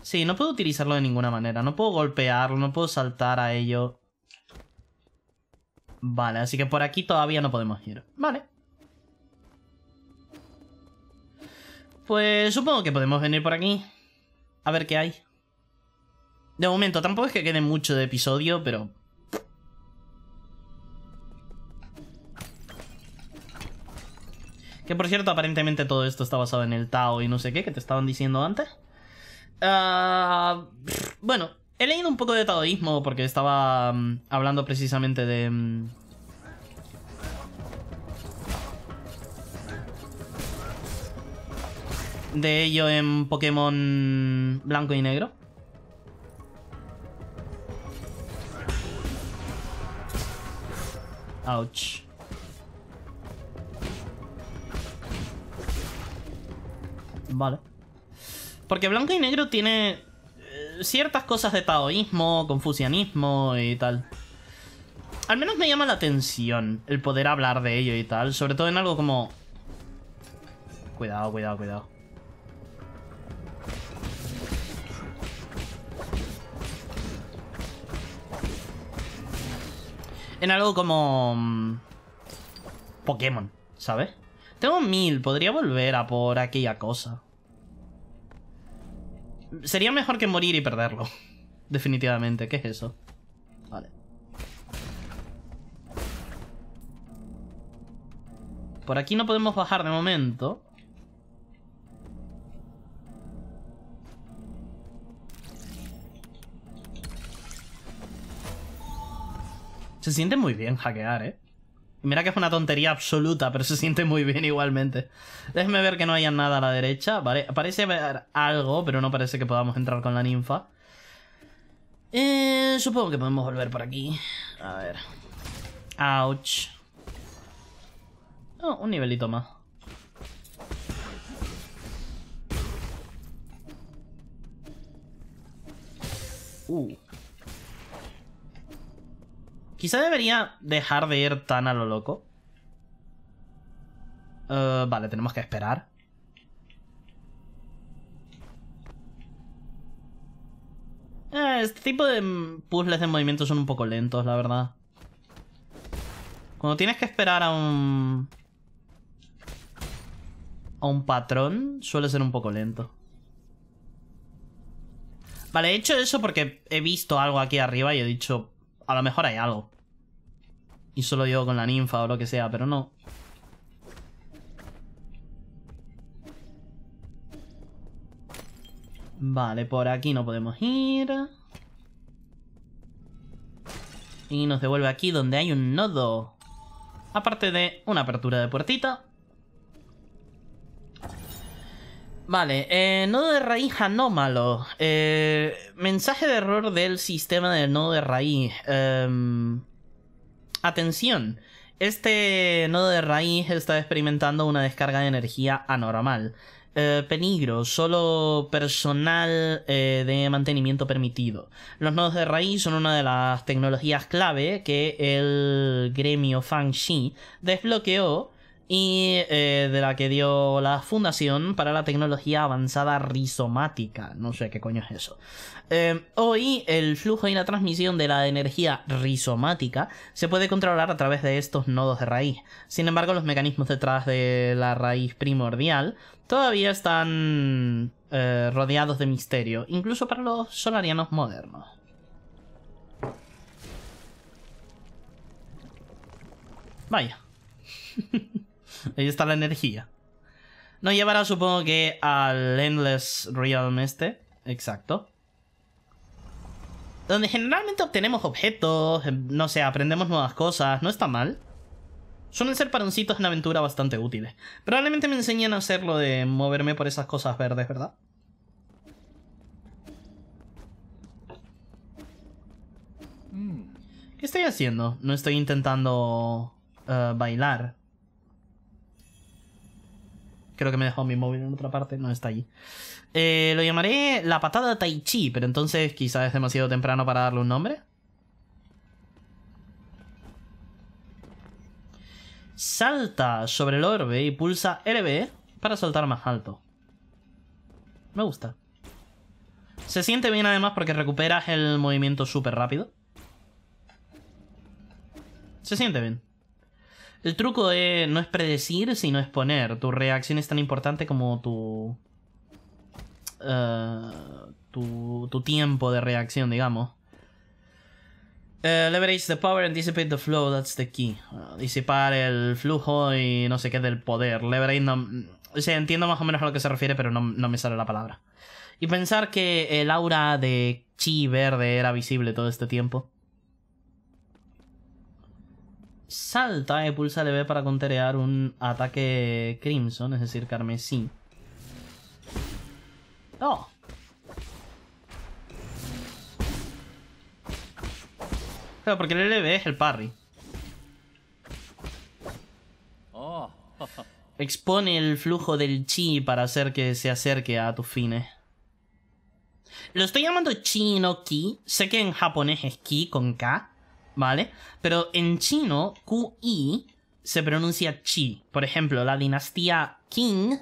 Sí, no puedo utilizarlo de ninguna manera. No puedo golpearlo, no puedo saltar a ello. Vale, así que por aquí todavía no podemos ir. Vale. Pues supongo que podemos venir por aquí. A ver qué hay. De momento, tampoco es que quede mucho de episodio, pero... Que por cierto, aparentemente todo esto está basado en el Tao y no sé qué, que te estaban diciendo antes. Ah, bueno, he leído un poco de taoísmo porque estaba mm, hablando precisamente de... mm, de ello en Pokémon blanco y negro. Ouch. Vale. Porque blanco y negro tiene ciertas cosas de taoísmo, confucianismo y tal. Al menos me llama la atención el poder hablar de ello y tal. Sobre todo en algo como... Cuidado, cuidado, cuidado. En algo como... mm, Pokémon, ¿sabes? Tengo mil, podría volver a por aquella cosa. Sería mejor que morir y perderlo. Definitivamente, ¿qué es eso? Vale. Por aquí no podemos bajar de momento. Se siente muy bien hackear, ¿eh? Mira que es una tontería absoluta, pero se siente muy bien igualmente. Déjeme ver que no haya nada a la derecha. Vale, parece haber algo, pero no parece que podamos entrar con la ninfa. Eh, supongo que podemos volver por aquí. A ver. Ouch. Oh, un nivelito más. Uh. Quizá debería dejar de ir tan a lo loco. Eh, vale, tenemos que esperar. Eh, este tipo de puzzles de movimiento son un poco lentos, la verdad. Cuando tienes que esperar a un... A un patrón, suele ser un poco lento. Vale, he hecho eso porque he visto algo aquí arriba y he dicho... A lo mejor hay algo. Y solo yo con la ninfa o lo que sea, pero no. Vale, por aquí no podemos ir. Y nos devuelve aquí donde hay un nodo. Aparte de una apertura de puertita. Vale, eh, nodo de raíz anómalo. Eh, mensaje de error del sistema del nodo de raíz. Em, atención, este nodo de raíz está experimentando una descarga de energía anormal. Eh, peligro, solo personal eh, de mantenimiento permitido. Los nodos de raíz son una de las tecnologías clave que el gremio Fangxi desbloqueó y eh, de la que dio la fundación para la tecnología avanzada rizomática. No sé qué coño es eso. Eh, hoy el flujo y la transmisión de la energía rizomática se puede controlar a través de estos nodos de raíz. Sin embargo, los mecanismos detrás de la raíz primordial todavía están eh, rodeados de misterio, incluso para los solarianos modernos. Vaya. Ahí está la energía. Nos llevará, supongo que, al Endless Realm este. Exacto. Donde generalmente obtenemos objetos, em, no sé, aprendemos nuevas cosas. No está mal. Suelen ser paroncitos en aventura bastante útiles. Probablemente me enseñen a hacerlo de moverme por esas cosas verdes, ¿verdad? ¿Qué estoy haciendo? No estoy intentando eh, bailar. Creo que me he dejado mi móvil en otra parte, no está allí. Eh, lo llamaré la patada Tai Chi, pero entonces quizás es demasiado temprano para darle un nombre. Salta sobre el orbe y pulsa LB para saltar más alto. Me gusta. Se siente bien además porque recuperas el movimiento súper rápido. Se siente bien. El truco no es predecir, sino exponer. Tu reacción es tan importante como tu, eh, tu, tu, tiempo de reacción, digamos. Uh, leverage the power and dissipate the flow, that's the key. Uh, disipar el flujo y no sé qué del poder. Leverage no... O sea, entiendo más o menos a lo que se refiere, pero no, no me sale la palabra. Y pensar que el aura de chi verde era visible todo este tiempo salta y pulsa LB para conterear un ataque Crimson, es decir, carmesí. ¡Oh! Claro, porque el LB es el parry. Oh. Expone el flujo del chi para hacer que se acerque a tus fines. Lo estoy llamando chi no ki. Sé que en japonés es ki con K. ¿vale? Pero en chino, QI se pronuncia chi. Por ejemplo, la dinastía Qing,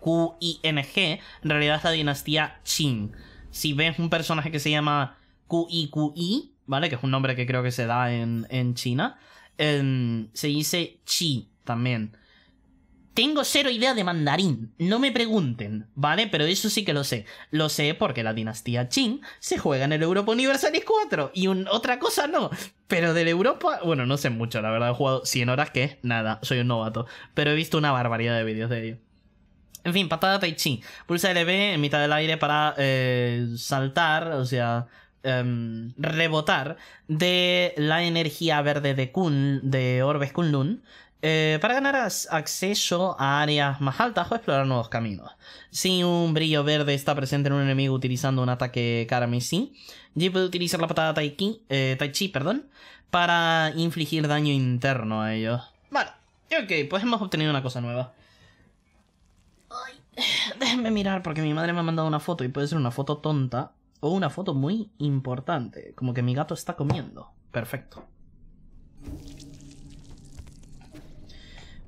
Q-I-N-G, en realidad es la dinastía Qing. Si ves un personaje que se llama QI-QI, ¿vale? Que es un nombre que creo que se da en, en China, em, se dice chi también. Tengo cero idea de mandarín, no me pregunten, ¿vale? Pero eso sí que lo sé. Lo sé porque la dinastía Qing se juega en el Europa Universalis 4 y otra cosa no. Pero del Europa, bueno, no sé mucho, la verdad. He jugado 100 horas que nada, soy un novato. Pero he visto una barbaridad de vídeos de ello. En fin, patada Tai Chi. Pulsa LB en mitad del aire para eh, saltar, o sea, em, rebotar de la energía verde de Kun, de Orbes Kunlun, eh, para ganar acceso a áreas más altas o explorar nuevos caminos. Si un brillo verde está presente en un enemigo utilizando un ataque carmesí, Ji puede utilizar la patada tai, eh, tai Chi perdón, para infligir daño interno a ellos. Vale, ok, pues hemos obtenido una cosa nueva. déjenme mirar porque mi madre me ha mandado una foto y puede ser una foto tonta o una foto muy importante, como que mi gato está comiendo. Perfecto.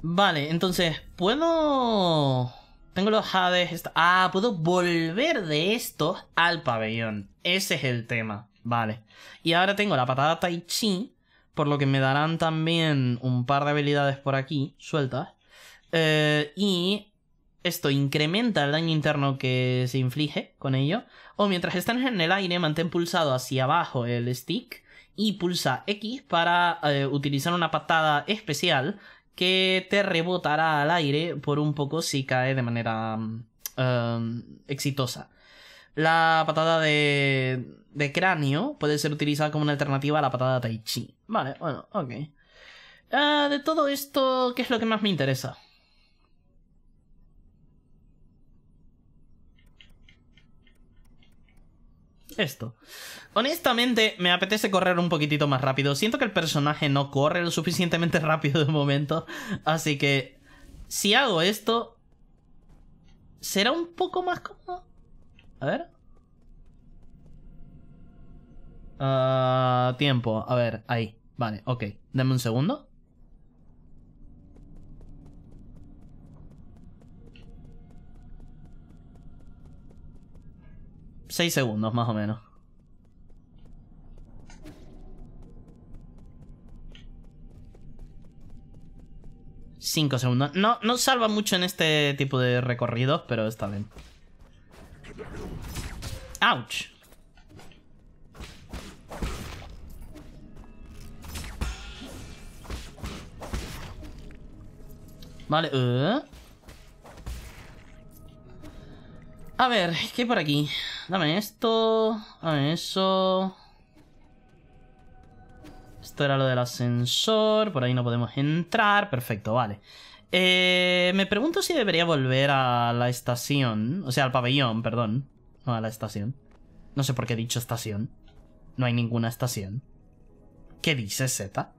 Vale, entonces, ¿puedo...? Tengo los Hades... Ah, puedo volver de estos al pabellón. Ese es el tema. Vale. Y ahora tengo la patada Tai Chi, por lo que me darán también un par de habilidades por aquí, sueltas. Eh, y esto incrementa el daño interno que se inflige con ello. O mientras están en el aire, mantén pulsado hacia abajo el stick y pulsa X para eh, utilizar una patada especial que te rebotará al aire por un poco si cae de manera um, exitosa. La patada de, de cráneo puede ser utilizada como una alternativa a la patada Tai Chi. Vale, bueno, ok. Ah, de todo esto, ¿qué es lo que más me interesa? Esto. Honestamente, me apetece correr un poquitito más rápido. Siento que el personaje no corre lo suficientemente rápido de momento. Así que, si hago esto, ¿Será un poco más cómodo? A ver. Ah, tiempo. A ver, ahí. Vale, ok. Dame un segundo. Seis segundos, más o menos. Cinco segundos. No, no salva mucho en este tipo de recorridos, pero está bien. ¡Auch! Vale, eh. A ver, ¿qué por aquí? Dame esto. Dame eso. Esto era lo del ascensor. Por ahí no podemos entrar. Perfecto, vale. Eh, me pregunto si debería volver a la estación. O sea, al pabellón, perdón. No, a la estación. No sé por qué he dicho estación. No hay ninguna estación. ¿Qué dice Z?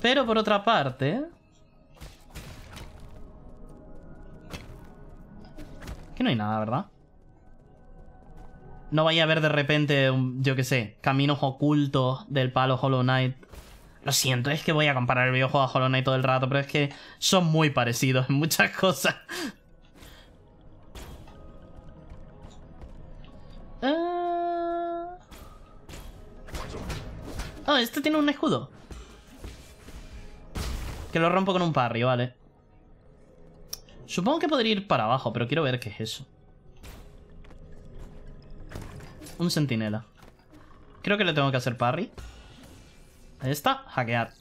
Pero por otra parte... No hay nada, ¿verdad? No vaya a haber de repente, yo qué sé, caminos ocultos del palo Hollow Knight. Lo siento, es que voy a comparar el videojuego a Hollow Knight todo el rato, pero es que son muy parecidos en muchas cosas. Ah, oh, este tiene un escudo. Que lo rompo con un parry, vale. Supongo que podría ir para abajo, pero quiero ver qué es eso. Un sentinela. Creo que le tengo que hacer parry. Ahí está, hackear.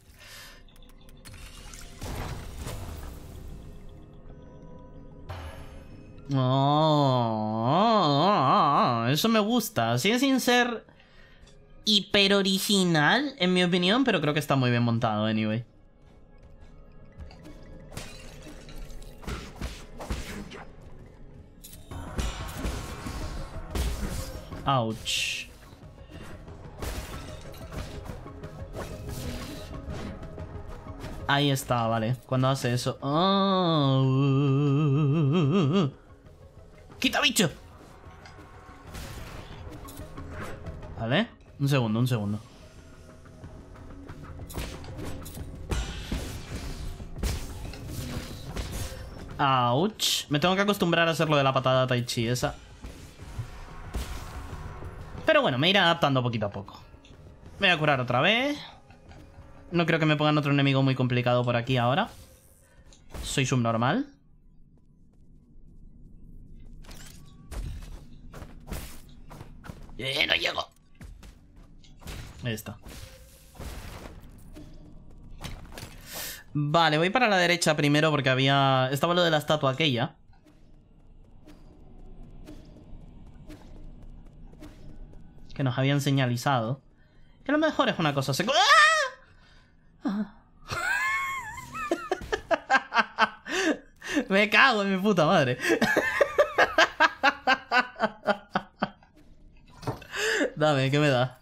Oh, eso me gusta. Sigue sin ser hiper original, en mi opinión, pero creo que está muy bien montado, anyway. Ouch. Ahí está, vale. Cuando hace eso. Oh. ¡Quita bicho! Vale. Un segundo, un segundo. Ouch. Me tengo que acostumbrar a hacerlo de la patada tai chi esa. Pero bueno, me iré adaptando poquito a poco. Me voy a curar otra vez. No creo que me pongan otro enemigo muy complicado por aquí ahora. Soy subnormal. Eh, no llego. Ahí está. Vale, voy para la derecha primero porque había... Estaba lo de la estatua aquella. Que nos habían señalizado. Que a lo mejor es una cosa... ¡Ah! Me cago en mi puta madre. Dame, ¿qué me da?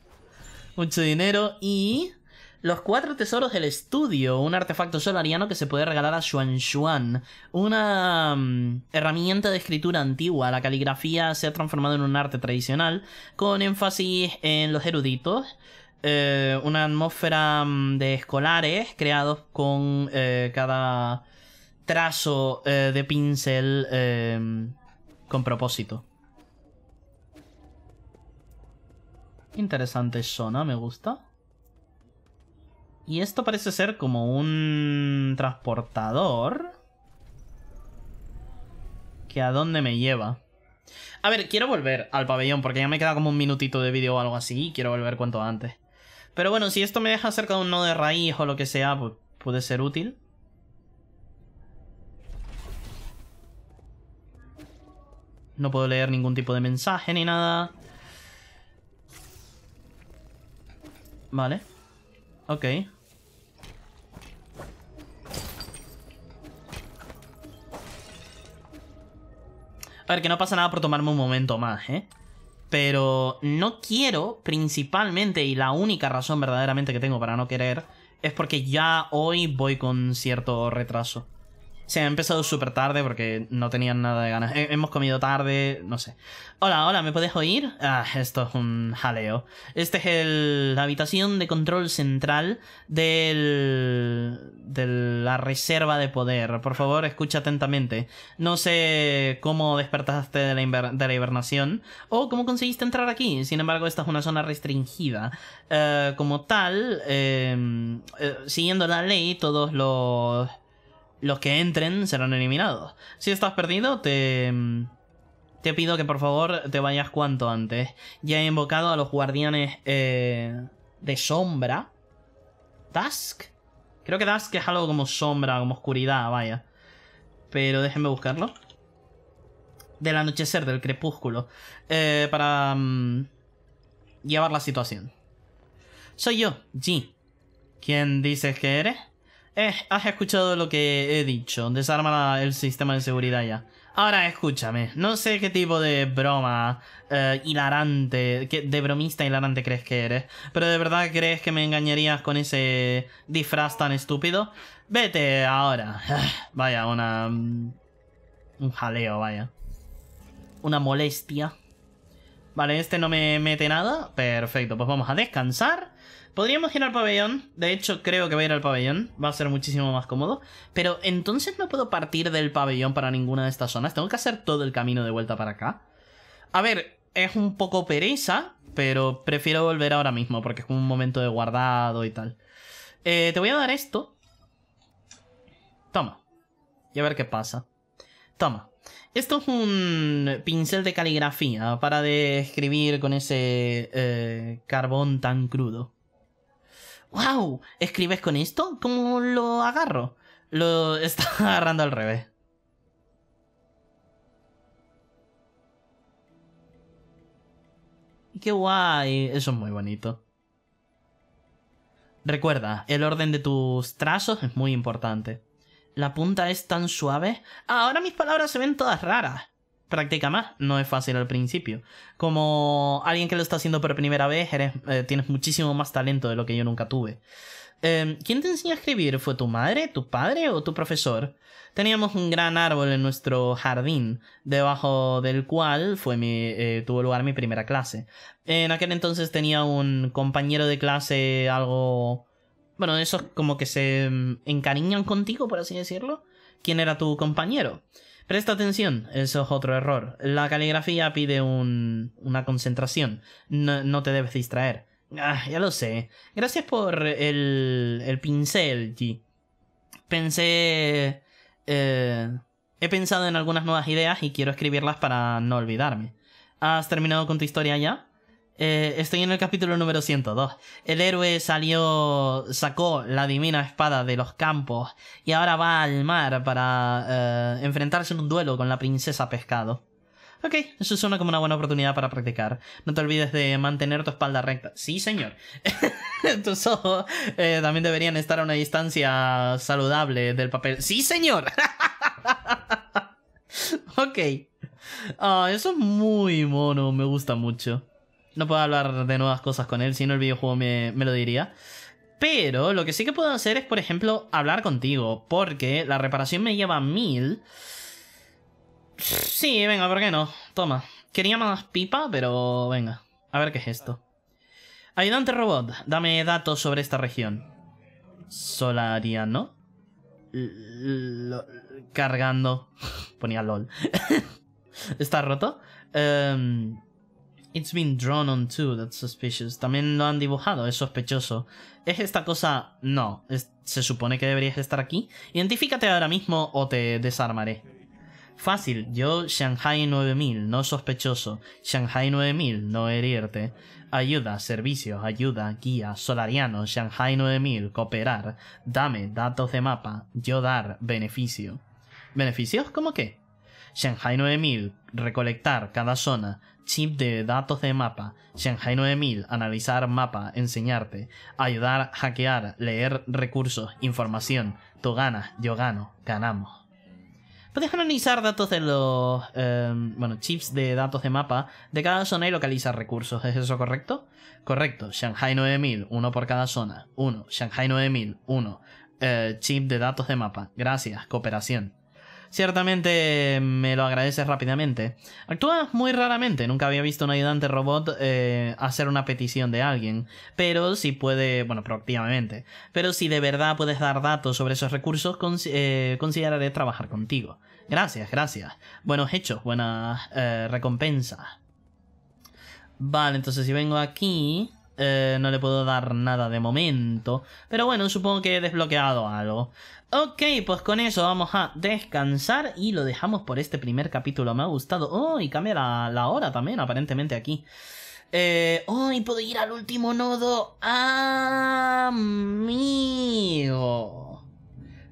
Mucho dinero y... Los cuatro tesoros del estudio, un artefacto solariano que se puede regalar a Xuan Xuan. Una mm, herramienta de escritura antigua. La caligrafía se ha transformado en un arte tradicional, con énfasis en los eruditos. Eh, una atmósfera mm, de escolares creados con eh, cada trazo eh, de pincel con propósito. Interesante zona, me gusta. Y esto parece ser como un transportador. ¿Que a dónde me lleva? A ver, quiero volver al pabellón porque ya me queda como un minutito de vídeo o algo así y quiero volver cuanto antes. Pero bueno, si esto me deja cerca de un nodo de raíz o lo que sea, pues puede ser útil. No puedo leer ningún tipo de mensaje ni nada. Vale. Ok. A ver, que no pasa nada por tomarme un momento más, ¿eh? Pero no quiero, principalmente, y la única razón verdaderamente que tengo para no querer, es porque ya hoy voy con cierto retraso. Se ha empezado súper tarde porque no tenían nada de ganas. hemos comido tarde, no sé. Hola, hola, ¿me puedes oír? Ah, esto es un jaleo. Este es el, la habitación de control central del, de la reserva de poder. Por favor, escucha atentamente. No sé cómo despertaste de la, de la hibernación o cómo conseguiste entrar aquí. Sin embargo, esta es una zona restringida. Eh, como tal, em, eh, siguiendo la ley, todos los los que entren serán eliminados. Si estás perdido, te... Te pido que por favor te vayas cuanto antes. Ya he invocado a los guardianes eh, de sombra. ¿Dusk? Creo que Dusk es algo como sombra, como oscuridad, vaya. Pero déjenme buscarlo. Del anochecer, del crepúsculo. Eh, para mm, llevar la situación. Soy yo, G. ¿Quién dices que eres? Eh, has escuchado lo que he dicho. Desarma el sistema de seguridad ya. Ahora escúchame, no sé qué tipo de broma eh, hilarante, de bromista hilarante crees que eres, pero de verdad crees que me engañarías con ese disfraz tan estúpido. Vete ahora. Vaya, una... Mm, un jaleo, vaya. Una molestia. Vale, este no me mete nada. Perfecto, pues vamos a descansar. Podríamos ir al pabellón. De hecho, creo que voy a ir al pabellón. Va a ser muchísimo más cómodo. Pero entonces no puedo partir del pabellón para ninguna de estas zonas. Tengo que hacer todo el camino de vuelta para acá. A ver, es un poco pereza, pero prefiero volver ahora mismo porque es un momento de guardado y tal. Eh, te voy a dar esto. Toma. Y a ver qué pasa. Toma. Esto es un pincel de caligrafía para describir con ese eh, carbón tan crudo. ¡Wow! ¿Escribes con esto? ¿Cómo lo agarro? Lo está agarrando al revés. ¡Qué guay! Eso es muy bonito. Recuerda, el orden de tus trazos es muy importante. La punta es tan suave. Ahora mis palabras se ven todas raras practica más. No es fácil al principio. Como alguien que lo está haciendo por primera vez, eres, eh, tienes muchísimo más talento de lo que yo nunca tuve. Em, ¿Quién te enseñó a escribir? ¿Fue tu madre, tu padre o tu profesor? Teníamos un gran árbol en nuestro jardín, debajo del cual fue mi, eh, tuvo lugar mi primera clase. En aquel entonces tenía un compañero de clase algo... Bueno, esos como que se em, encariñan contigo, por así decirlo. ¿Quién era tu compañero? Presta atención, eso es otro error. La caligrafía pide una concentración. No, te debes distraer. Ah, ya lo sé. Gracias por el, el pincel, G. Pensé... Eh, he pensado en algunas nuevas ideas y quiero escribirlas para no olvidarme. ¿Has terminado con tu historia ya? Eh, estoy en el capítulo número 102. El héroe salió, sacó la divina espada de los campos y ahora va al mar para eh, enfrentarse en un duelo con la princesa pescado. Ok, eso suena como una buena oportunidad para practicar. No te olvides de mantener tu espalda recta. Sí, señor. Tus ojos eh, también deberían estar a una distancia saludable del papel. Sí, señor. ok. Ah, eso es muy mono, me gusta mucho. No puedo hablar de nuevas cosas con él, si no el videojuego me, lo diría. Pero lo que sí que puedo hacer es, por ejemplo, hablar contigo. Porque la reparación me lleva mil. Sí, venga, ¿por qué no? Toma. Quería más pipa, pero venga. A ver qué es esto. Ayudante robot, dame datos sobre esta región. Solariano. cargando. Ponía LOL. ¿Está roto? Um, It's been drawn on too, that's suspicious. También lo han dibujado, es sospechoso. ¿Es esta cosa? No. se supone que deberías estar aquí. Identifícate ahora mismo o te desarmaré. Fácil, yo Shanghai 9000, no sospechoso. Shanghai 9000, no herirte. Ayuda, servicios, ayuda, guía, solariano, Shanghai 9000, cooperar. Dame, datos de mapa, yo dar, beneficio. ¿Beneficios? ¿Cómo qué? Shanghai 9000, recolectar cada zona, chip de datos de mapa, Shanghai 9000, analizar mapa, enseñarte, ayudar, hackear, leer recursos, información, tú ganas, yo gano, ganamos. Puedes analizar datos de los em, bueno, chips de datos de mapa de cada zona y localizar recursos. ¿Es eso correcto? Correcto. Shanghai 9000, uno por cada zona. Uno. Shanghai 9000, uno. Eh, chip de datos de mapa. Gracias. Cooperación. Ciertamente me lo agradeces rápidamente. Actúas muy raramente, nunca había visto un ayudante robot eh, hacer una petición de alguien, pero si puede, bueno, proactivamente, pero si de verdad puedes dar datos sobre esos recursos, eh, consideraré trabajar contigo. Gracias, gracias. Buenos hechos, buenas eh, recompensas. Vale, entonces si vengo aquí... Eh, no le puedo dar nada de momento. Pero bueno, supongo que he desbloqueado algo. Ok, pues con eso vamos a descansar y lo dejamos por este primer capítulo. Me ha gustado. Oh, y cambia la, hora también, aparentemente aquí. Eh, oh, y puedo ir al último nodo. Amigo. O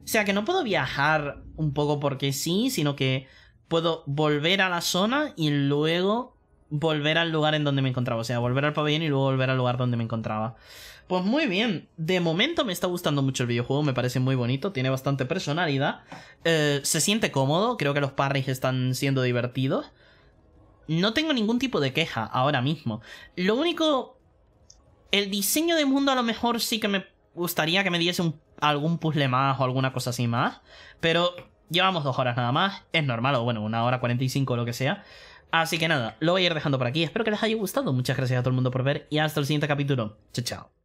sea que no puedo viajar un poco porque sí, sino que puedo volver a la zona y luego volver al lugar en donde me encontraba. O sea, volver al pabellón y luego volver al lugar donde me encontraba. Pues muy bien, de momento me está gustando mucho el videojuego, me parece muy bonito, tiene bastante personalidad, eh, se siente cómodo, creo que los parries están siendo divertidos. No tengo ningún tipo de queja ahora mismo. Lo único... El diseño de mundo a lo mejor sí que me gustaría que me diese algún puzzle más o alguna cosa así más. Pero llevamos dos horas nada más. Es normal, o bueno, una hora 45 o lo que sea. Así que nada, lo voy a ir dejando por aquí. Espero que les haya gustado. Muchas gracias a todo el mundo por ver y hasta el siguiente capítulo. Chao, chao.